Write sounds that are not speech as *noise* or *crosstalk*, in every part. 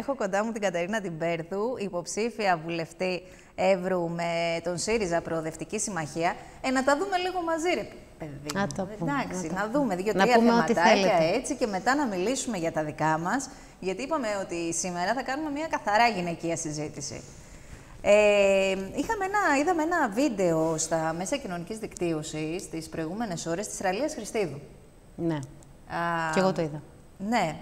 Έχω κοντά μου την Καταρίνα Τιμπέρδου, υποψήφια βουλευτή Εύρου με τον ΣΥΡΙΖΑ Προοδευτική Συμμαχία. Ε, να τα δούμε λίγο μαζί, ρε παιδί. Να το πούμε, Εντάξει, να να, το δούμε δύο-τρία θεματάκια έτσι και μετά να μιλήσουμε για τα δικά μας. Γιατί είπαμε ότι σήμερα θα κάνουμε μια καθαρά γυναικεία συζήτηση. Ε, είχαμε ένα, είδαμε ένα βίντεο στα μέσα κοινωνικής δικτύωσης τις προηγούμενες ώρες της Ραλίας Χριστίδου. Ναι. Α, Και εγώ το είδα. Ναι.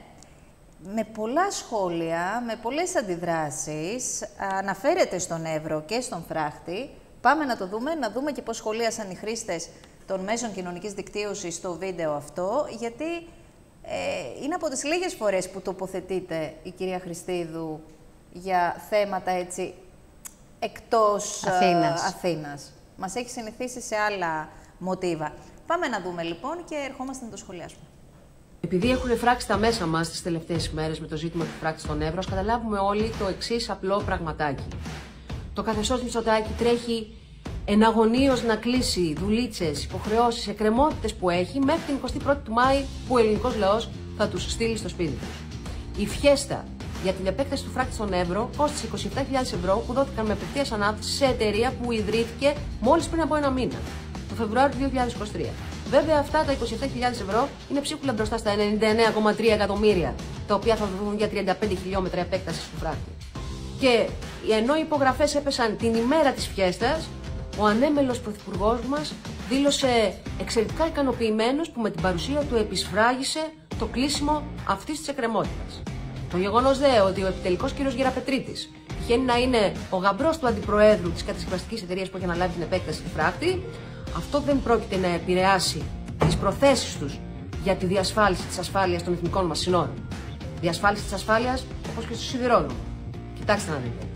Με πολλά σχόλια, με πολλές αντιδράσεις, αναφέρεται στον Εύρο και στον Φράχτη. Πάμε να το δούμε, να δούμε και πώς σχολίασαν οι χρήστες των μέσων κοινωνικής δικτύωσης στο βίντεο αυτό, γιατί ε, είναι από τις λίγες φορές που τοποθετείται η κυρία Χριστίδου για θέματα έτσι εκτός ε, Αθήνας. Αθήνας. Μας έχει συνηθίσει σε άλλα μοτίβα. Πάμε να δούμε λοιπόν και ερχόμαστε να το σχολιάσουμε. Επειδή έχουν φράξει τα μέσα μας τις τελευταίες ημέρες με το ζήτημα του φράκτη στον Εύρο, ας καταλάβουμε όλοι το εξής απλό πραγματάκι. Το καθεστώς Μητσοτάκη τρέχει εναγωνίως να κλείσει δουλίτσες, υποχρεώσεις, εκκρεμότητες που έχει μέχρι την 21η του Μάη που ο ελληνικός λαός θα τους στείλει στο σπίτι του. Η φιέστα για την επέκταση του φράκτη στον Εύρο κόστησε 27.000 ευρώ που δόθηκαν με απευθείας ανάπτυξη σε εταιρεία που ιδρύθηκε μόλις πριν από ένα μήνα, το Φεβρουάριο του 2023. Βέβαια, αυτά τα 27.000 ευρώ είναι ψίχουλα μπροστά στα 99,3 εκατομμύρια, τα οποία θα δοθούν για 35 χιλιόμετρα επέκτασης του φράκτη. Και ενώ οι υπογραφές έπεσαν την ημέρα της φιέστας, ο ανέμελος πρωθυπουργός μας δήλωσε εξαιρετικά ικανοποιημένος που με την παρουσία του επισφράγισε το κλείσιμο αυτής της εκκρεμότητας. Το γεγονός δε ότι ο επιτελικός κύριος Γεραπετρίτης τυχαίνει να είναι ο γαμπρός του αντιπροέδρου της κατασκευαστικής εταιρείας που έχει αναλάβει την επέκταση του φράκτη, αυτό δεν πρόκειται να επηρεάσει τις προθέσεις τους για τη διασφάλιση της ασφάλειας των εθνικών μας συνόρων. Διασφάλιση της ασφάλειας όπως και στο σιδηρόδρομο. Κοιτάξτε να δείτε.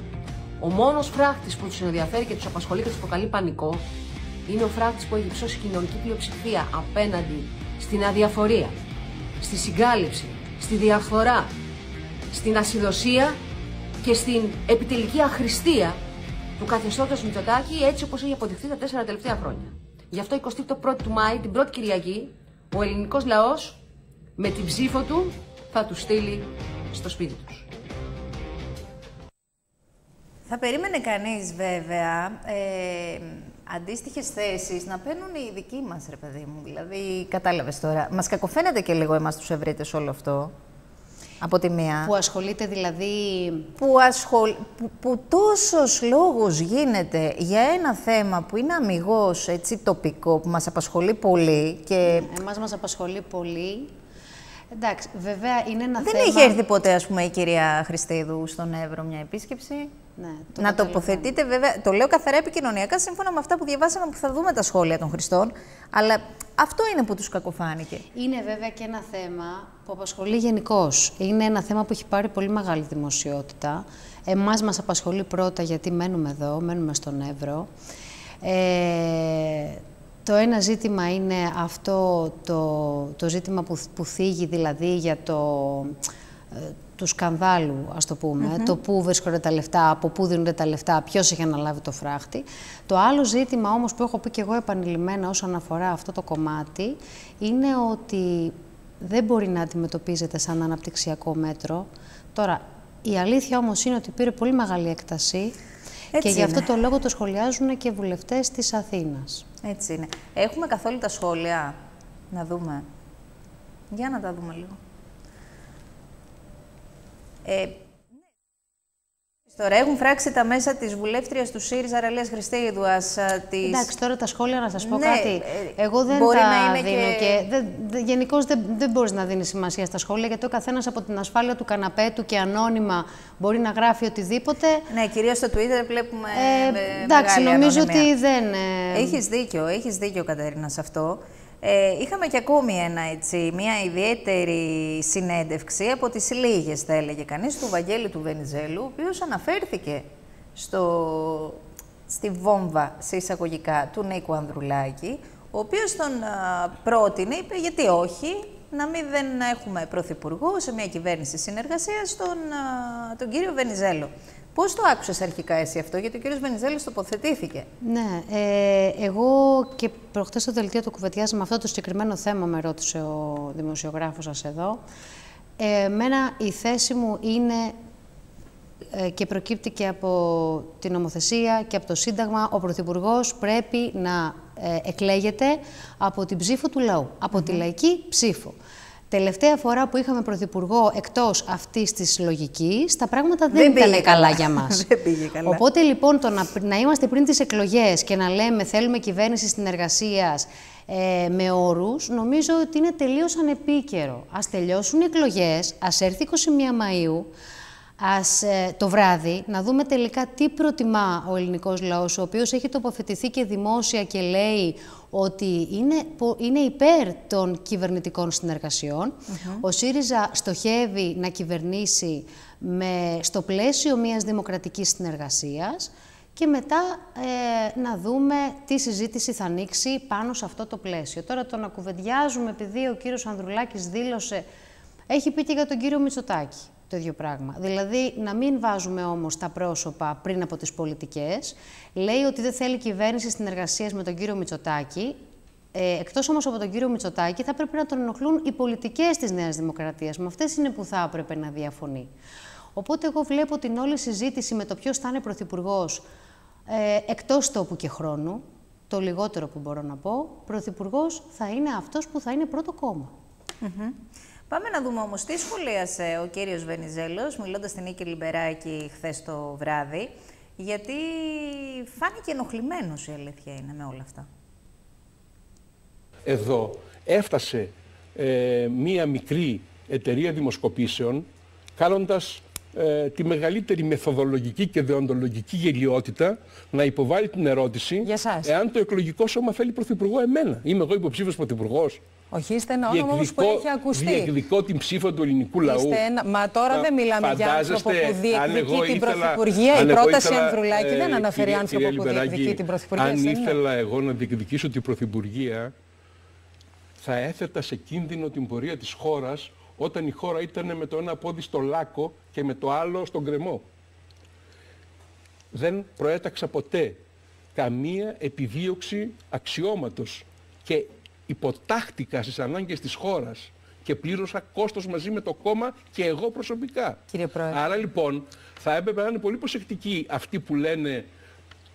Ο μόνος φράχτης που τους ενδιαφέρει και τους απασχολεί και τους προκαλεί πανικό είναι ο φράχτης που έχει υψώσει κοινωνική πλειοψηφία απέναντι στην αδιαφορία, στη συγκάλυψη, στη διαφθορά, στην ασυδοσία και στην επιτελική αχρηστία του καθεστώτος Μητσοτάκη έτσι όπως έχει αποδειχθεί τα τέσσερα τελευταία χρόνια. Γι' αυτό 21 του Μάη, την πρώτη Κυριακή, ο ελληνικός λαός με την ψήφο του θα τους στείλει στο σπίτι τους. Θα περίμενε κανείς βέβαια ε, αντίστοιχες θέσεις να παίρνουν οι δικοί μας, ρε παιδί μου. Δηλαδή, κατάλαβες τώρα. Μας κακοφαίνεται και λίγο εμάς τους ευρύτες όλο αυτό. Από τη μία. Που ασχολείται δηλαδή. Που, ασχολ... που, που τόσος λόγος γίνεται για ένα θέμα που είναι αμυγός, έτσι, τοπικό, που μας απασχολεί πολύ και... Εμάς μας απασχολεί πολύ. Εντάξει, βέβαια είναι ένα Δεν θέμα... είχε έρθει ποτέ, ας πούμε, η κυρία Χριστίδου στον Εύρο μια επίσκεψη; Ναι, το να καταλαβαίνω. τοποθετείτε, βέβαια, το λέω καθαρά επικοινωνιακά, σύμφωνα με αυτά που διαβάσαμε που θα δούμε τα σχόλια των Χριστών. Αλλά αυτό είναι που τους κακοφάνηκε. Είναι βέβαια και ένα θέμα που απασχολεί γενικώς. Είναι ένα θέμα που έχει πάρει πολύ μεγάλη δημοσιότητα. Εμάς μας απασχολεί πρώτα γιατί μένουμε εδώ, μένουμε στον Εύρο. Ε, το ένα ζήτημα είναι αυτό το, το ζήτημα που, που θίγει δηλαδή για το, ε, του σκανδάλου, ας το πούμε, το πού βρίσκονται τα λεφτά, από πού δίνονται τα λεφτά, ποιος έχει αναλάβει το φράχτη. Το άλλο ζήτημα όμως που έχω πει και εγώ επανειλημμένα όσον αφορά αυτό το κομμάτι, είναι ότι δεν μπορεί να αντιμετωπίζεται σαν αναπτυξιακό μέτρο. Τώρα, η αλήθεια όμως είναι ότι πήρε πολύ μεγάλη έκταση Έτσι και γι' αυτό είναι. το λόγο το σχολιάζουν και βουλευτές της Αθήνας. Έτσι είναι. Έχουμε καθόλου τα σχόλια. Να δούμε; Για να τα δούμε λίγο. Ε, Τώρα έχουν φράξει τα μέσα της βουλεύτριας του ΣΥΡΙΖΑ Ραλίας Χριστίδουας της... Εντάξει, τώρα τα σχόλια να σας πω Ναι, κάτι. ε, Εγώ δεν μπορεί τα να είναι δίνω και- και... δεν, δεν, γενικώς δεν, δεν μπορείς να δίνεις σημασία στα σχόλια, γιατί ο καθένας από την ασφάλεια του καναπέ του και ανώνυμα μπορεί να γράφει οτιδήποτε. Ναι, κυρίως στο Twitter βλέπουμε Ε, με εντάξει, μεγάλη νομίζω ανωνυμία. ότι δεν... ε, Έχεις δίκιο, έχεις δίκιο Κατερίνα σε αυτό. Ε, είχαμε και ακόμη ένα, έτσι, μια ιδιαίτερη συνέντευξη από τις λίγες, θα έλεγε κανείς, του Βαγγέλη του Βενιζέλου, ο οποίος αναφέρθηκε στο, στη βόμβα, σε εισαγωγικά, του Νίκου Ανδρουλάκη, ο οποίος τον α, πρότεινε, είπε γιατί όχι, να μην δεν έχουμε πρωθυπουργό σε μια κυβέρνηση συνεργασίας, τον, α, τον κύριο Βενιζέλο. Πώς το άκουσες αρχικά εσύ αυτό, γιατί ο κύριος Βενιζέλος τοποθετήθηκε; Ναι, ε, εγώ και προχτές στο δελτίο του κουβεντιάζαμε αυτό το συγκεκριμένο θέμα, με ρώτησε ο δημοσιογράφος σας εδώ. Ε, εμένα η θέση μου είναι ε, και προκύπτει και από την νομοθεσία και από το Σύνταγμα, ο Πρωθυπουργός πρέπει να ε, εκλέγεται από την ψήφο του λαού, από τη λαϊκή ψήφο. Τελευταία φορά που είχαμε πρωθυπουργό εκτός αυτής της λογικής, τα πράγματα δεν, δεν ήταν καλά για *laughs* μας. δεν πήγε καλά. Οπότε λοιπόν το να, να είμαστε πριν τις εκλογές και να λέμε θέλουμε κυβέρνηση συνεργασίας ε, με όρους, νομίζω ότι είναι τελείως ανεπίκαιρο. Ας τελειώσουν οι εκλογές, ας έρθει 21 Μαΐου, Ας ε, το βράδυ να δούμε τελικά τι προτιμά ο ελληνικός λαός, ο οποίος έχει τοποθετηθεί και δημόσια και λέει ότι είναι, είναι υπέρ των κυβερνητικών συνεργασιών. Ο ΣΥΡΙΖΑ στοχεύει να κυβερνήσει με, στο πλαίσιο μιας δημοκρατικής συνεργασίας και μετά ε, να δούμε τι συζήτηση θα ανοίξει πάνω σε αυτό το πλαίσιο. Τώρα το να κουβεντιάζουμε επειδή ο κύριος Ανδρουλάκης δήλωσε, έχει πει και για τον κύριο Μητσοτάκη το ίδιο πράγμα. Δηλαδή, να μην βάζουμε όμως τα πρόσωπα πριν από τις πολιτικές. Λέει ότι δεν θέλει κυβέρνηση συνεργασίας με τον κύριο Μητσοτάκη. Ε, εκτός όμως από τον κύριο Μητσοτάκη, θα πρέπει να τον ενοχλούν οι πολιτικές της Νέας Δημοκρατίας. Με αυτές είναι που θα έπρεπε να διαφωνεί. Οπότε, εγώ βλέπω την όλη συζήτηση με το ποιος θα είναι πρωθυπουργός ε, εκτός τόπου και χρόνου. Το λιγότερο που μπορώ να πω, πρωθυπουργός θα είναι αυτός που θα είναι πρώτο κόμμα. Πάμε να δούμε όμως τι σχολίασε ο κύριος Βενιζέλος, μιλώντας στην Νίκη Λιμπεράκη χθες το βράδυ, γιατί φάνηκε ενοχλημένος η αλήθεια είναι με όλα αυτά. Εδώ έφτασε ε, μία μικρή εταιρεία δημοσκοπήσεων κάνοντας ε, τη μεγαλύτερη μεθοδολογική και δεοντολογική γελιότητα να υποβάλει την ερώτηση εάν το εκλογικό σώμα θέλει πρωθυπουργό εμένα. Είμαι εγώ υποψήφιος πρωθυπουργός. Όχι, είστε ένα όνομα όμως που έχει ακουστεί. Διεκδικώ την ψήφο του ελληνικού λαού. Είστε ένα... Μα τώρα δεν μιλάμε για άνθρωπο που διεκδικεί την Πρωθυπουργία. Η πρόταση ήθελα, Ανδρουλάκη ε, δεν αναφέρει κυρία, άνθρωπο κυρία που διεκδικεί την Πρωθυπουργία. Αν ήθελα εγώ να διεκδικήσω την Πρωθυπουργία, θα έθετα σε κίνδυνο την πορεία της χώρας όταν η χώρα ήταν με το ένα πόδι στο λάκκο και με το άλλο στον κρεμό. Δεν προέταξα ποτέ καμία επιδίωξη αξιώματος και υποτάχτηκα στις ανάγκες της χώρας και πλήρωσα κόστος μαζί με το κόμμα και εγώ προσωπικά. Κύριε Πρόεδρε. Άρα λοιπόν θα έπρεπε να είναι πολύ προσεκτικοί αυτοί που λένε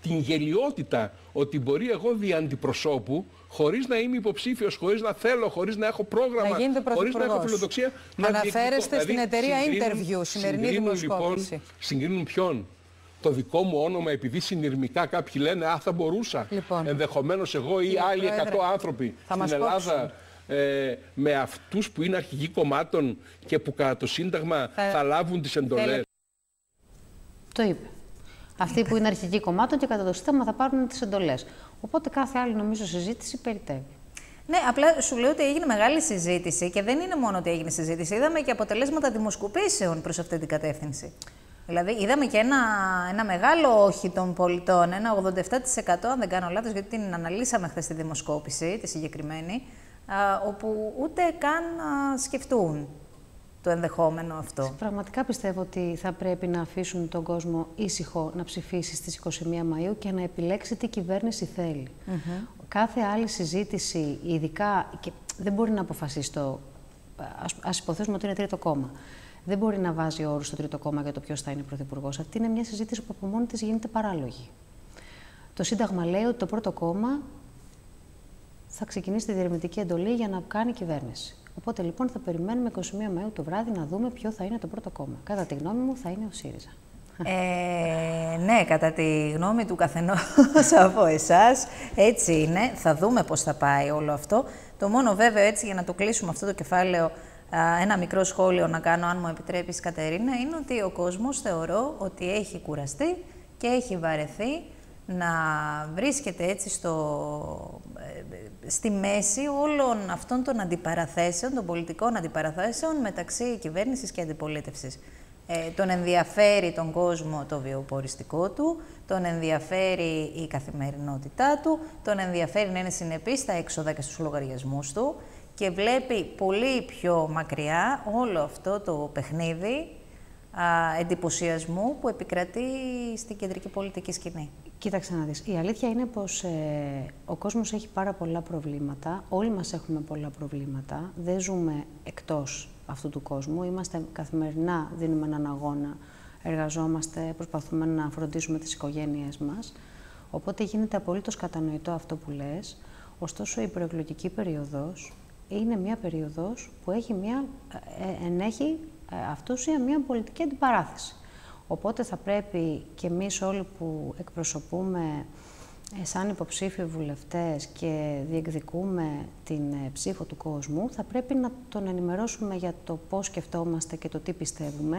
την γελιότητα ότι μπορεί εγώ δι' αντιπροσώπου, χωρίς να είμαι υποψήφιος, χωρίς να θέλω, χωρίς να έχω πρόγραμμα, να χωρίς να έχω φιλοδοξία. Αναφέρεστε στην δηλαδή, εταιρεία Interview, σημερινή λοιπόν, δημοσκόπηση. Λοιπόν, συγκρίνουν ποιον; Το δικό μου όνομα επειδή συνειρμικά κάποιοι λένε «Α, θα μπορούσα». Λοιπόν, Ενδεχομένως εγώ ή άλλοι 100 άνθρωποι στην Ελλάδα ε, με αυτούς που είναι αρχηγοί κομμάτων και που κατά το Σύνταγμα θα, λάβουν τις εντολές. Το είπε. Αυτοί που είναι αρχηγοί κομμάτων και κατά το Σύνταγμα θα πάρουν τις εντολές. Οπότε κάθε άλλη νομίζω συζήτηση περιτεύει. Ναι, απλά σου λέω ότι έγινε μεγάλη συζήτηση και δεν είναι μόνο ότι έγινε συζήτηση. Είδαμε και αποτελέσματα δημοσκοπήσεων προς αυτή την κατεύθυνση. Δηλαδή, είδαμε και ένα, ένα μεγάλο όχι των πολιτών, ένα 87% αν δεν κάνω λάθος, γιατί την αναλύσαμε χθες στη δημοσκόπηση, τη συγκεκριμένη, α, όπου ούτε καν α, σκεφτούν το ενδεχόμενο αυτό. Πραγματικά πιστεύω ότι θα πρέπει να αφήσουν τον κόσμο ήσυχο να ψηφίσει στις 21 Μαΐου και να επιλέξει τι κυβέρνηση θέλει. Κάθε άλλη συζήτηση, ειδικά, και δεν μπορεί να αποφασίσει το... Ας, ας υποθέσουμε ότι είναι τρίτο κόμμα δεν μπορεί να βάζει όρους στο τρίτο κόμμα για το ποιος θα είναι πρωθυπουργός. Αυτή είναι μια συζήτηση που από μόνη της γίνεται παράλογη. Το Σύνταγμα λέει ότι το πρώτο κόμμα θα ξεκινήσει τη διερευνητική εντολή για να κάνει κυβέρνηση. Οπότε λοιπόν θα περιμένουμε 21 Μαΐου το βράδυ να δούμε ποιο θα είναι το πρώτο κόμμα. Κατά τη γνώμη μου θα είναι ο ΣΥΡΙΖΑ. Ε, ναι, κατά τη γνώμη του καθενός *laughs* από εσάς, έτσι είναι. Θα δούμε πώς θα πάει όλο αυτό. Το μόνο βέβαιο έτσι για να το κλείσουμε αυτό το κεφάλαιο ένα μικρό σχόλιο να κάνω, αν μου επιτρέπεις Κατερίνα, είναι ότι ο κόσμος θεωρώ ότι έχει κουραστεί και έχει βαρεθεί να βρίσκεται έτσι στο, ε, στη μέση όλων αυτών των αντιπαραθέσεων, των πολιτικών αντιπαραθέσεων μεταξύ κυβέρνησης και αντιπολίτευσης. Ε, τον ενδιαφέρει τον κόσμο το βιοποριστικό του, τον ενδιαφέρει η καθημερινότητά του, τον ενδιαφέρει να είναι συνεπής στα έξοδα και στους λογαριασμούς του, και βλέπει πολύ πιο μακριά όλο αυτό το παιχνίδι α, εντυπωσιασμού που επικρατεί στην κεντρική πολιτική σκηνή. Κοίταξε να δεις. Η αλήθεια είναι πως ε, ο κόσμος έχει πάρα πολλά προβλήματα. Όλοι μας έχουμε πολλά προβλήματα. Δεν ζούμε εκτός αυτού του κόσμου. Είμαστε καθημερινά, δίνουμε έναν αγώνα εργαζόμαστε, προσπαθούμε να φροντίσουμε τις οικογένειές μας. Οπότε γίνεται απολύτως κατανοητό αυτό που λες. Ωστόσο, η προεκλογική περίοδος είναι μια περίοδος που έχει μια, ε, ενέχει ε, αυτούσια μια πολιτική αντιπαράθεση. Οπότε θα πρέπει και εμείς όλοι που εκπροσωπούμε ε, σαν υποψήφιοι βουλευτές και διεκδικούμε την ε, ψήφο του κόσμου, θα πρέπει να τον ενημερώσουμε για το πώς σκεφτόμαστε και το τι πιστεύουμε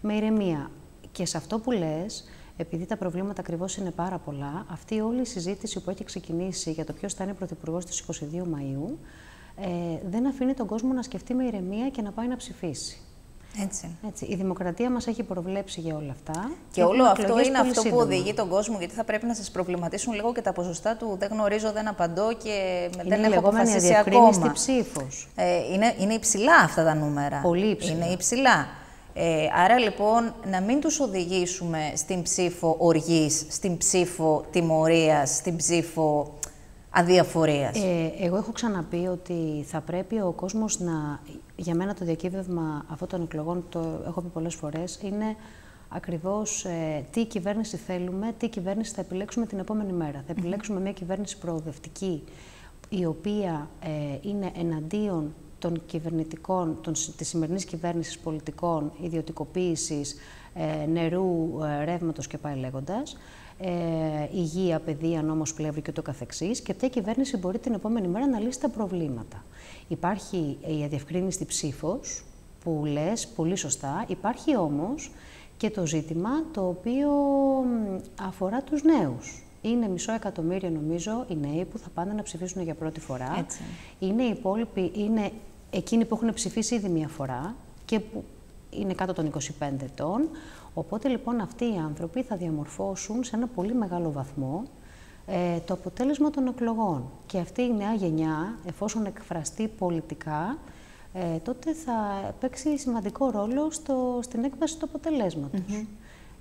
με ηρεμία. Και σε αυτό που λες, επειδή τα προβλήματα ακριβώς είναι πάρα πολλά, αυτή όλη η συζήτηση που έχει ξεκινήσει για το ποιος θα είναι πρωθυπουργός στις 22 Μαου, ε, δεν αφήνει τον κόσμο να σκεφτεί με ηρεμία και να πάει να ψηφίσει. Έτσι. Έτσι. Η δημοκρατία μας έχει προβλέψει για όλα αυτά. Και όλο αυτό είναι αυτό που οδηγεί τον κόσμο, γιατί θα πρέπει να σας προβληματίσουν λίγο και τα ποσοστά του «δεν γνωρίζω, δεν απαντώ και είναι δεν έχω αποφασίσει ακόμα». ψήφος. Ε, είναι, είναι υψηλά αυτά τα νούμερα. Πολύ υψηλά. Είναι υψηλά. Ε, άρα λοιπόν να μην τους οδηγήσουμε στην ψήφο οργής, στην ψήφο τιμωρίας, στην ψήφο αδιαφορίας. Ε, εγώ έχω ξαναπεί ότι θα πρέπει ο κόσμος να... Για μένα το διακύβευμα αυτών των εκλογών, το έχω πει πολλές φορές, είναι ακριβώς ε, τι κυβέρνηση θέλουμε, τι κυβέρνηση θα επιλέξουμε την επόμενη μέρα. Θα επιλέξουμε μια κυβέρνηση προοδευτική, η οποία ε, είναι εναντίον των κυβερνητικών, των, της σημερινής κυβέρνησης πολιτικών, ιδιωτικοποίησης, ε, νερού, ε, ρεύματος και πάει λέγοντας, ε, υγεία, παιδεία, νόμος πλεύρη και το καθεξής και αυτή η κυβέρνηση μπορεί την επόμενη μέρα να λύσει τα προβλήματα. Υπάρχει η αδιευκρίνηστη ψήφος που λες πολύ σωστά, υπάρχει όμως και το ζήτημα το οποίο αφορά τους νέους. Είναι μισό εκατομμύριο νομίζω οι νέοι που θα πάνε να ψηφίσουν για πρώτη φορά. Έτσι. Είναι οι υπόλοιποι, είναι εκείνοι που έχουν ψηφίσει ήδη μία φορά και που είναι κάτω των 25 ετών. Οπότε λοιπόν αυτοί οι άνθρωποι θα διαμορφώσουν σε ένα πολύ μεγάλο βαθμό ε, το αποτέλεσμα των εκλογών. Και αυτή η νέα γενιά, εφόσον εκφραστεί πολιτικά, ε, τότε θα παίξει σημαντικό ρόλο στο, στην έκβαση του αποτελέσματος.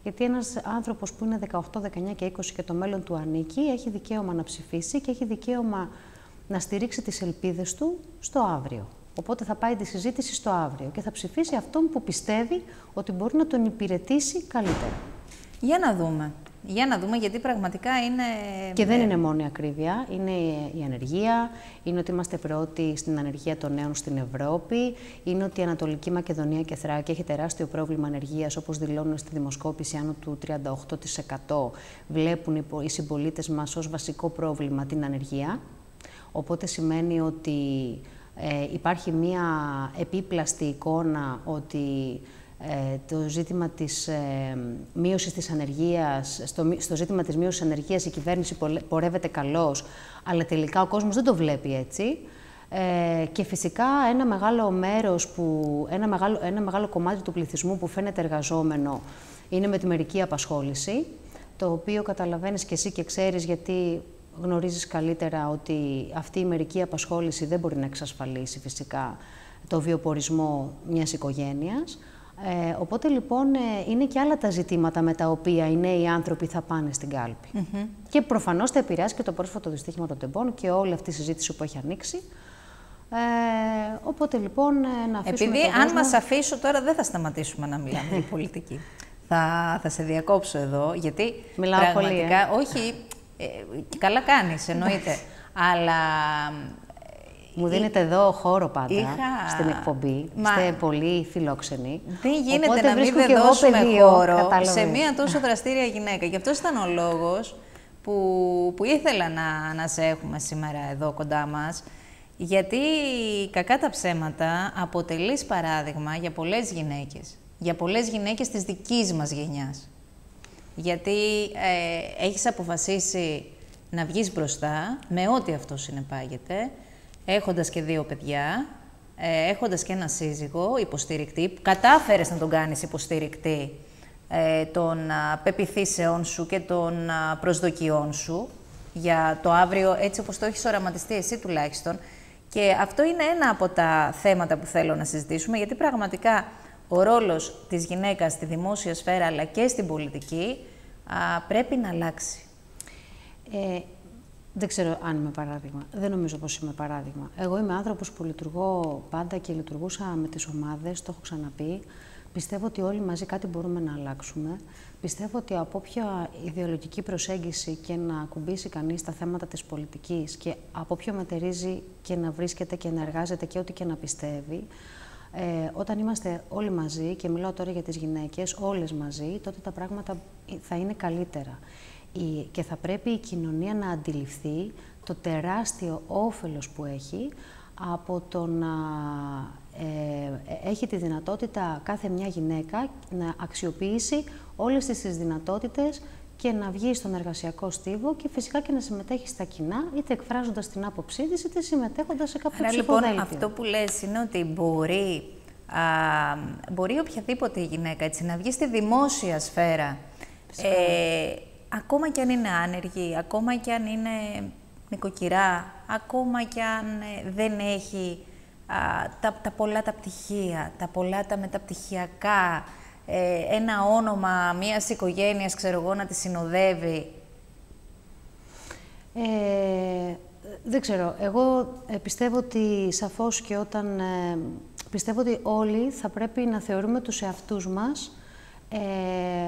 Γιατί ένας άνθρωπος που είναι 18, 19 και 20 και το μέλλον του ανήκει, έχει δικαίωμα να ψηφίσει και έχει δικαίωμα να στηρίξει τις ελπίδες του στο αύριο. Οπότε θα πάει τη συζήτηση στο αύριο και θα ψηφίσει αυτόν που πιστεύει ότι μπορεί να τον υπηρετήσει καλύτερα. Για να δούμε. Για να δούμε, γιατί πραγματικά είναι... Και δεν είναι μόνο η ακρίβεια, είναι η ανεργία, είναι ότι είμαστε πρώτοι στην ανεργία των νέων στην Ευρώπη, είναι ότι η Ανατολική Μακεδονία και Θράκη έχει τεράστιο πρόβλημα ανεργίας, όπως δηλώνουν στη δημοσκόπηση άνω του 38%. Βλέπουν οι συμπολίτες μας ως βασικό πρόβλημα την ανεργία, οπότε σημαίνει ότι ε, υπάρχει μία επίπλαστη εικόνα ότι ε, το ζήτημα της ε, μείωσης της ανεργίας, στο, στο ζήτημα της μείωσης της ανεργίας η κυβέρνηση πορεύεται καλώς, αλλά τελικά ο κόσμος δεν το βλέπει έτσι. Ε, και φυσικά ένα μεγάλο μέρος, που, ένα, μεγάλο, ένα μεγάλο κομμάτι του πληθυσμού που φαίνεται εργαζόμενο είναι με τη μερική απασχόληση, το οποίο καταλαβαίνεις και εσύ και ξέρεις γιατί γνωρίζεις καλύτερα ότι αυτή η μερική απασχόληση δεν μπορεί να εξασφαλίσει φυσικά το βιοπορισμό μιας οικογένειας. Ε, οπότε λοιπόν ε, είναι και άλλα τα ζητήματα με τα οποία οι νέοι άνθρωποι θα πάνε στην κάλπη. Και προφανώς θα επηρεάσει και το πρόσφατο δυστύχημα των τεμπών και όλη αυτή η συζήτηση που έχει ανοίξει. Ε, οπότε λοιπόν ε, να αφήσουμε Επειδή αν μας αφήσω τώρα δεν θα σταματήσουμε να μιλάμε για *laughs* πολιτική. θα, θα σε διακόψω εδώ, γιατί Μιλάω πραγματικά, πολύ, όχι, ε, καλά κάνεις, εννοείται. Αλλά μου δίνετε εδώ χώρο πάντα στην εκπομπή. Μα... Είστε πολύ φιλόξενοι. Δεν γίνεται Οπότε να μην δεν δώσουμε χώρο σε μία τόσο δραστήρια γυναίκα. Γι' αυτός ήταν ο λόγος που, που ήθελα να, να σε έχουμε σήμερα εδώ κοντά μας. Γιατί κακά τα ψέματα αποτελείς παράδειγμα για πολλές γυναίκες. Για πολλές γυναίκες της δικής μας γενιάς. Γιατί ε, έχεις αποφασίσει να βγεις μπροστά με ό,τι αυτό συνεπάγεται έχοντας και δύο παιδιά, ε, έχοντας και ένα σύζυγο υποστηρικτή, κατάφερες να τον κάνεις υποστηρικτή ε, των α, πεπιθήσεών σου και των α, προσδοκιών σου για το αύριο, έτσι όπως το έχεις οραματιστεί εσύ τουλάχιστον. Και αυτό είναι ένα από τα θέματα που θέλω να συζητήσουμε, γιατί πραγματικά ο ρόλος της γυναίκας στη δημόσια σφαίρα αλλά και στην πολιτική α, πρέπει να αλλάξει. Ε, δεν ξέρω αν είμαι παράδειγμα. Δεν νομίζω πως είμαι παράδειγμα. Εγώ είμαι άνθρωπος που λειτουργώ πάντα και λειτουργούσα με τις ομάδες, το έχω ξαναπεί. Πιστεύω ότι όλοι μαζί κάτι μπορούμε να αλλάξουμε. Πιστεύω ότι από όποια ιδεολογική προσέγγιση και να ακουμπήσει κανείς τα θέματα της πολιτικής και από όποιο μετερίζει και να βρίσκεται και να εργάζεται και ό,τι και να πιστεύει, ε, όταν είμαστε όλοι μαζί, και μιλάω τώρα για τις γυναίκες, όλες μαζί, τότε τα πράγματα θα είναι καλύτερα. και θα πρέπει η κοινωνία να αντιληφθεί το τεράστιο όφελος που έχει από το να ε, έχει τη δυνατότητα κάθε μια γυναίκα να αξιοποιήσει όλες τις, τις δυνατότητες και να βγει στον εργασιακό στίβο και φυσικά και να συμμετέχει στα κοινά, είτε εκφράζοντας την άποψή της, είτε συμμετέχοντας σε κάποιο Άρα, λοιπόν, αυτό που λες είναι ότι μπορεί, α, μπορεί οποιαδήποτε γυναίκα έτσι, να βγει στη δημόσια σφαίρα, ε, ακόμα και αν είναι άνεργη, ακόμα και αν είναι νοικοκυρά, ακόμα και αν ε, δεν έχει τα, τα πολλά τα πτυχία, τα πολλά τα μεταπτυχιακά, ε, ένα όνομα μιας οικογένειας, ξέρω εγώ, να τη συνοδεύει. Ε, δεν ξέρω. Εγώ ε, πιστεύω ότι σαφώς και όταν... Ε, πιστεύω ότι όλοι θα πρέπει να θεωρούμε τους εαυτούς μας ε,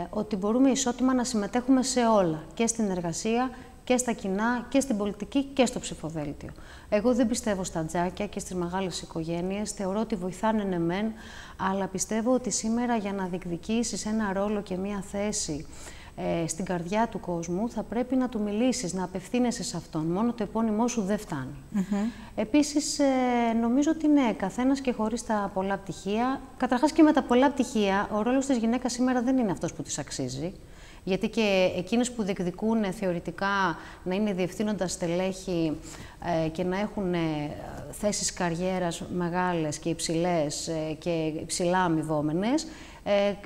ότι μπορούμε ισότιμα να συμμετέχουμε σε όλα. Και στην εργασία και στα κοινά και στην πολιτική και στο ψηφοδέλτιο. Εγώ δεν πιστεύω στα τζάκια και στις μεγάλες οικογένειες. Θεωρώ ότι βοηθάνε ναι μεν, αλλά πιστεύω ότι σήμερα για να διεκδικήσεις ένα ρόλο και μία θέση ε, στην καρδιά του κόσμου, θα πρέπει να του μιλήσεις, να απευθύνεσαι σε αυτόν. Μόνο το επώνυμό σου δεν φτάνει. Mm Επίσης, ε, νομίζω ότι ναι, καθένας και χωρίς τα πολλά πτυχία. Καταρχάς και με τα πολλά πτυχία, ο ρόλος της γυναίκας σήμερα δεν είναι αυτός που της αξίζει γιατί και εκείνες που διεκδικούν θεωρητικά να είναι διευθύνοντα στελέχη ε, και να έχουν ε, θέσεις καριέρας μεγάλες και υψηλές ε, και υψηλά αμοιβόμενες,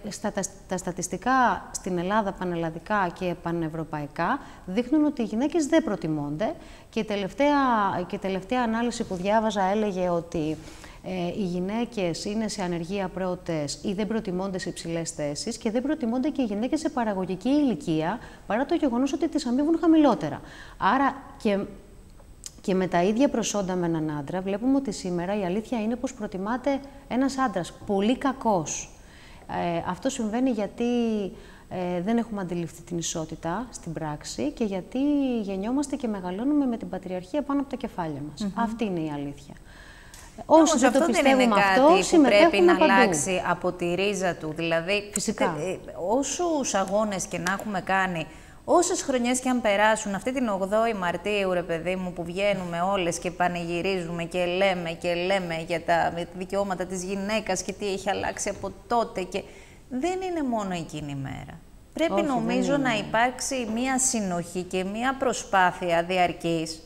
στα, τα, στατιστικά στην Ελλάδα πανελλαδικά και πανευρωπαϊκά δείχνουν ότι οι γυναίκες δεν προτιμώνται. Και τελευταία, και η τελευταία ανάλυση που διάβαζα έλεγε ότι ε, οι γυναίκες είναι σε ανεργία πρώτες ή δεν προτιμώνται σε υψηλές θέσεις και δεν προτιμώνται και οι γυναίκες σε παραγωγική ηλικία παρά το γεγονός ότι τις αμείβουν χαμηλότερα. Άρα και και με τα ίδια προσόντα με έναν άντρα, βλέπουμε ότι σήμερα η αλήθεια είναι πως προτιμάται ένας άντρας πολύ κακός. Ε, αυτό συμβαίνει γιατί ε, δεν έχουμε αντιληφθεί την ισότητα στην πράξη και γιατί γεννιόμαστε και μεγαλώνουμε με την πατριαρχία πάνω από τα κεφάλια μας. Αυτή είναι η αλήθεια. Όσοι δεν το πιστεύουμε δεν είναι αυτό, που πρέπει να αλλάξει από τη ρίζα του. Δηλαδή, Φυσικά. Ε, όσους αγώνες και να έχουμε κάνει, όσες χρονιές και αν περάσουν, αυτή την 8η Μαρτίου, ρε παιδί μου, που βγαίνουμε όλες και πανηγυρίζουμε και λέμε και λέμε για τα δικαιώματα της γυναίκας και τι έχει αλλάξει από τότε και δεν είναι μόνο εκείνη η μέρα. Πρέπει νομίζω να υπάρξει μία συνοχή και μία προσπάθεια διαρκής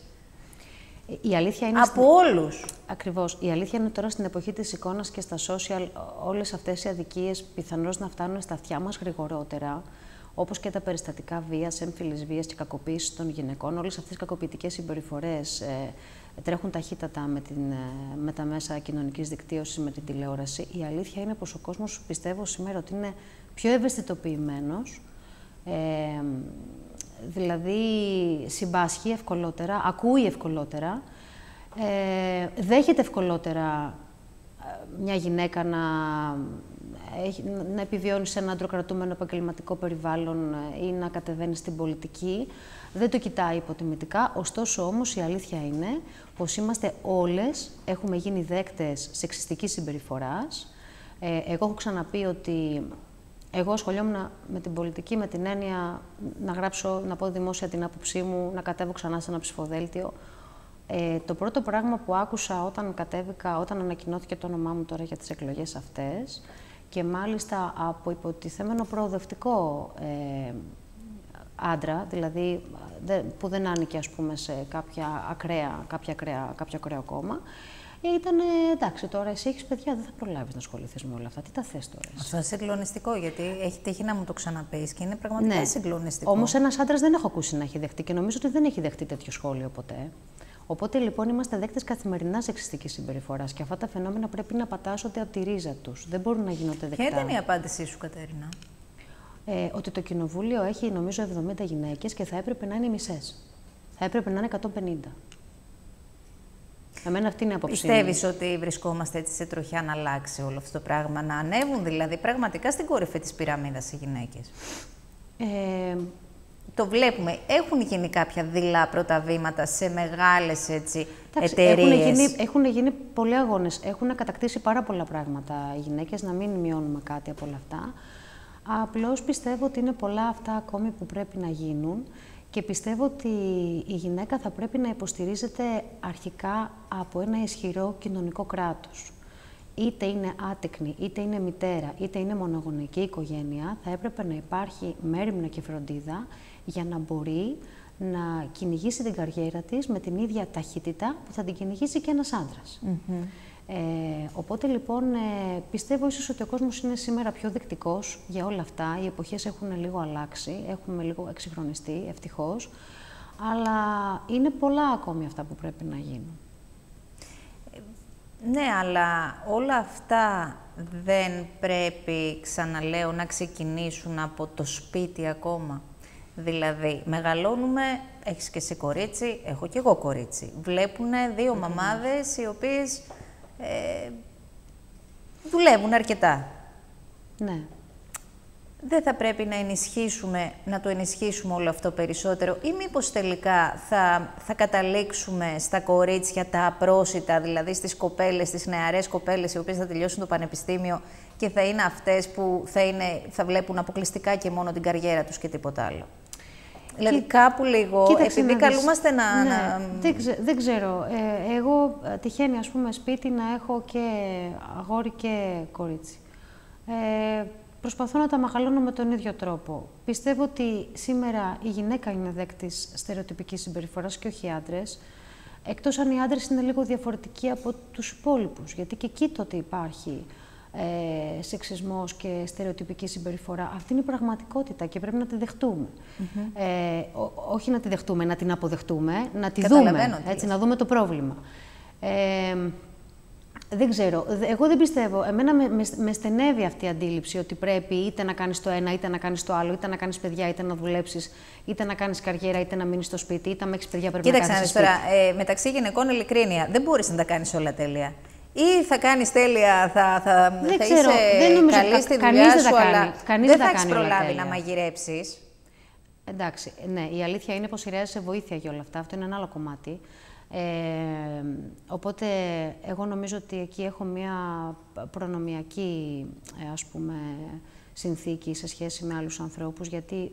η αλήθεια είναι Από στην... όλους. Ακριβώς. Η αλήθεια είναι τώρα στην εποχή της εικόνας και στα social όλες αυτές οι αδικίες πιθανώς να φτάνουν στα αυτιά μας γρηγορότερα, όπως και τα περιστατικά βίας, έμφυλης βίας και κακοποίησης των γυναικών. Όλες αυτές οι κακοποιητικές συμπεριφορές ε, τρέχουν ταχύτατα με, την, ε, με τα μέσα κοινωνικής δικτύωσης, με την τηλεόραση. Η αλήθεια είναι πως ο κόσμος πιστεύω σήμερα ότι είναι πιο ευαισθητοποιημένος, ε, δηλαδή συμπάσχει ευκολότερα, ακούει ευκολότερα, ε, δέχεται ευκολότερα ε, μια γυναίκα να, να επιβιώνει σε ένα αντροκρατούμενο επαγγελματικό περιβάλλον ε, ή να κατεβαίνει στην πολιτική. Δεν το κοιτάει υποτιμητικά, ωστόσο όμως η αλήθεια είναι πως είμαστε όλες, έχουμε γίνει δέκτες σεξιστικής συμπεριφοράς. Ε, εγώ έχω ξαναπεί ότι εγώ ασχολιόμουν με την πολιτική με την έννοια να γράψω, να πω δημόσια την άποψή μου, να κατέβω ξανά σε ένα ψηφοδέλτιο. Ε, το πρώτο πράγμα που άκουσα όταν κατέβηκα, όταν ανακοινώθηκε το όνομά μου τώρα για τις εκλογές αυτές και μάλιστα από υποτιθέμενο προοδευτικό ε, άντρα, δηλαδή που δεν άνοικε ας πούμε σε κάποια ακραία, κάποια ακραία, κάποιο ακραίο κόμμα, ήταν εντάξει, τώρα εσύ έχεις παιδιά, δεν θα προλάβεις να ασχοληθείς με όλα αυτά. Τι τα θες τώρα. Αυτό είναι συγκλονιστικό, γιατί έχει τύχει να μου το ξαναπείς και είναι πραγματικά ναι. συγκλονιστικό. Όμως ένας άντρας δεν έχω ακούσει να έχει δεχτεί και νομίζω ότι δεν έχει δεχτεί τέτοιο σχόλιο ποτέ. Οπότε λοιπόν είμαστε δέκτες καθημερινάς σεξιστικής συμπεριφοράς και αυτά τα φαινόμενα πρέπει να πατάσσονται από τη ρίζα τους. Δεν μπορούν να γίνονται δεκτά. Ποια ήταν η απάντησή σου, Κατέρινα. Ε, ότι το κοινοβούλιο έχει νομίζω 70 γυναίκες και θα έπρεπε να είναι μισές. Θα έπρεπε να είναι 150. Εμένα αυτή είναι η άποψή Πιστεύεις ότι βρισκόμαστε έτσι σε τροχιά να αλλάξει όλο αυτό το πράγμα, να ανέβουν δηλαδή πραγματικά στην κορυφή της πυραμίδας οι γυναίκες; Ε, το βλέπουμε. Έχουν γίνει κάποια δειλά πρώτα βήματα σε μεγάλες εταιρείες; Έχουν γίνει, έχουν γίνει πολλοί αγώνες. Έχουν κατακτήσει πάρα πολλά πράγματα οι γυναίκες, να μην μειώνουμε κάτι από όλα αυτά. Απλώς πιστεύω ότι είναι πολλά αυτά ακόμη που πρέπει να γίνουν και πιστεύω ότι η γυναίκα θα πρέπει να υποστηρίζεται αρχικά από ένα ισχυρό κοινωνικό κράτος. Είτε είναι άτεκνη, είτε είναι μητέρα, είτε είναι μονογονική οικογένεια, θα έπρεπε να υπάρχει μέρημνα και φροντίδα για να μπορεί να κυνηγήσει την καριέρα της με την ίδια ταχύτητα που θα την κυνηγήσει και ένας άντρας. Ε, οπότε λοιπόν ε, πιστεύω ίσως ότι ο κόσμος είναι σήμερα πιο δεκτικός για όλα αυτά. Οι εποχές έχουν λίγο αλλάξει, έχουμε λίγο εξυγχρονιστεί, ευτυχώς. Αλλά είναι πολλά ακόμη αυτά που πρέπει να γίνουν. Ναι, αλλά όλα αυτά δεν πρέπει, ξαναλέω, να ξεκινήσουν από το σπίτι ακόμα. Δηλαδή, μεγαλώνουμε, έχεις και εσύ κορίτσι, έχω και εγώ κορίτσι. Βλέπουν δύο μαμάδες οι οποίες ε, δουλεύουν αρκετά. Ναι. Δεν θα πρέπει να ενισχύσουμε, να το ενισχύσουμε όλο αυτό περισσότερο ή μήπως τελικά θα, θα καταλήξουμε στα κορίτσια τα απρόσιτα, δηλαδή στις κοπέλες, στις νεαρές κοπέλες οι οποίες θα τελειώσουν το πανεπιστήμιο και θα είναι αυτές που θα, είναι, θα βλέπουν αποκλειστικά και μόνο την καριέρα τους και τίποτα άλλο. Δηλαδή κάπου λίγο, Κοίταξε, επειδή καλούμαστε να... Ναι, να... Δεν, δεν ξέρω. Ε, εγώ ε, τυχαίνει, ας πούμε, σπίτι να έχω και αγόρι και κορίτσι. Ε, προσπαθώ να τα μεγαλώνω με τον ίδιο τρόπο. Πιστεύω ότι σήμερα η γυναίκα είναι δέκτης στερεοτυπικής συμπεριφοράς και όχι οι άντρες. Εκτός αν οι άντρες είναι λίγο διαφορετικοί από τους υπόλοιπους, γιατί και εκεί τότε υπάρχει ε, σεξισμός και στερεοτυπική συμπεριφορά. Αυτή είναι η πραγματικότητα και πρέπει να τη δεχτούμε. ε, όχι να τη δεχτούμε, να την αποδεχτούμε, να τη δούμε, έτσι, να δούμε το πρόβλημα. Ε, δεν ξέρω. Εγώ δεν πιστεύω. Εμένα με, με, με, στενεύει αυτή η αντίληψη ότι πρέπει είτε να κάνεις το ένα, είτε να κάνεις το άλλο, είτε να κάνεις παιδιά, είτε να δουλέψεις, είτε να κάνεις καριέρα, είτε να μείνεις στο σπίτι, είτε να έχεις παιδιά πρέπει Κοίταξε, να κάνεις. Κοίταξε τώρα, ε, μεταξύ γυναικών ειλικρίνεια, δεν μπορείς να τα κάνεις όλα τέλεια ή θα κάνεις τέλεια, θα, θα, δεν θα ξέρω, είσαι δεν νομίζω, καλή στη δουλειά δεν σου, αλλά κανείς δεν θα, θα έχεις προλάβει να μαγειρέψεις. Εντάξει, ναι, η αλήθεια είναι πως χρειάζεσαι βοήθεια για όλα αυτά. Αυτό είναι ένα άλλο κομμάτι. Ε, οπότε, εγώ νομίζω ότι εκεί έχω μια προνομιακή, ε, ας πούμε, συνθήκη σε σχέση με άλλους ανθρώπους, γιατί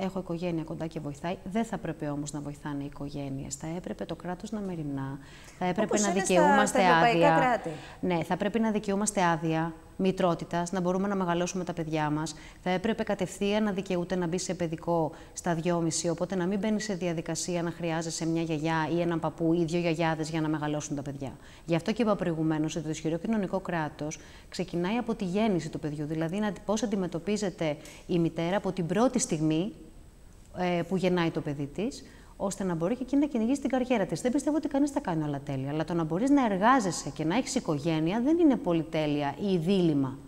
έχω οικογένεια κοντά και βοηθάει. Δεν θα πρέπει όμως να βοηθάνε οι οικογένειες. Θα έπρεπε το κράτος να μεριμνά. Θα έπρεπε να δικαιούμαστε στα, στα άδεια. Κράτη. Ναι, θα πρέπει να δικαιούμαστε άδεια μητρότητας, να μπορούμε να μεγαλώσουμε τα παιδιά μας. Θα έπρεπε κατευθείαν να δικαιούται να μπει σε παιδικό στα δυόμιση, οπότε να μην μπαίνει σε διαδικασία να χρειάζεσαι μια γιαγιά ή έναν παππού ή δύο γιαγιάδες για να μεγαλώσουν τα παιδιά. Γι' αυτό και είπα προηγουμένως ότι το ισχυρό κοινωνικό κράτος ξεκινάει από τη γέννηση του παιδιού. Δηλαδή, πώς αντιμετωπίζεται η μητέρα από την πρώτη στιγμή ε, που γεννάει το παιδί της, ώστε να μπορεί και εκείνη να κυνηγήσει την καριέρα της. Δεν πιστεύω ότι κανείς θα κάνει όλα τέλεια. Αλλά το να μπορείς να εργάζεσαι και να έχεις οικογένεια δεν είναι πολυτέλεια ή δίλημα.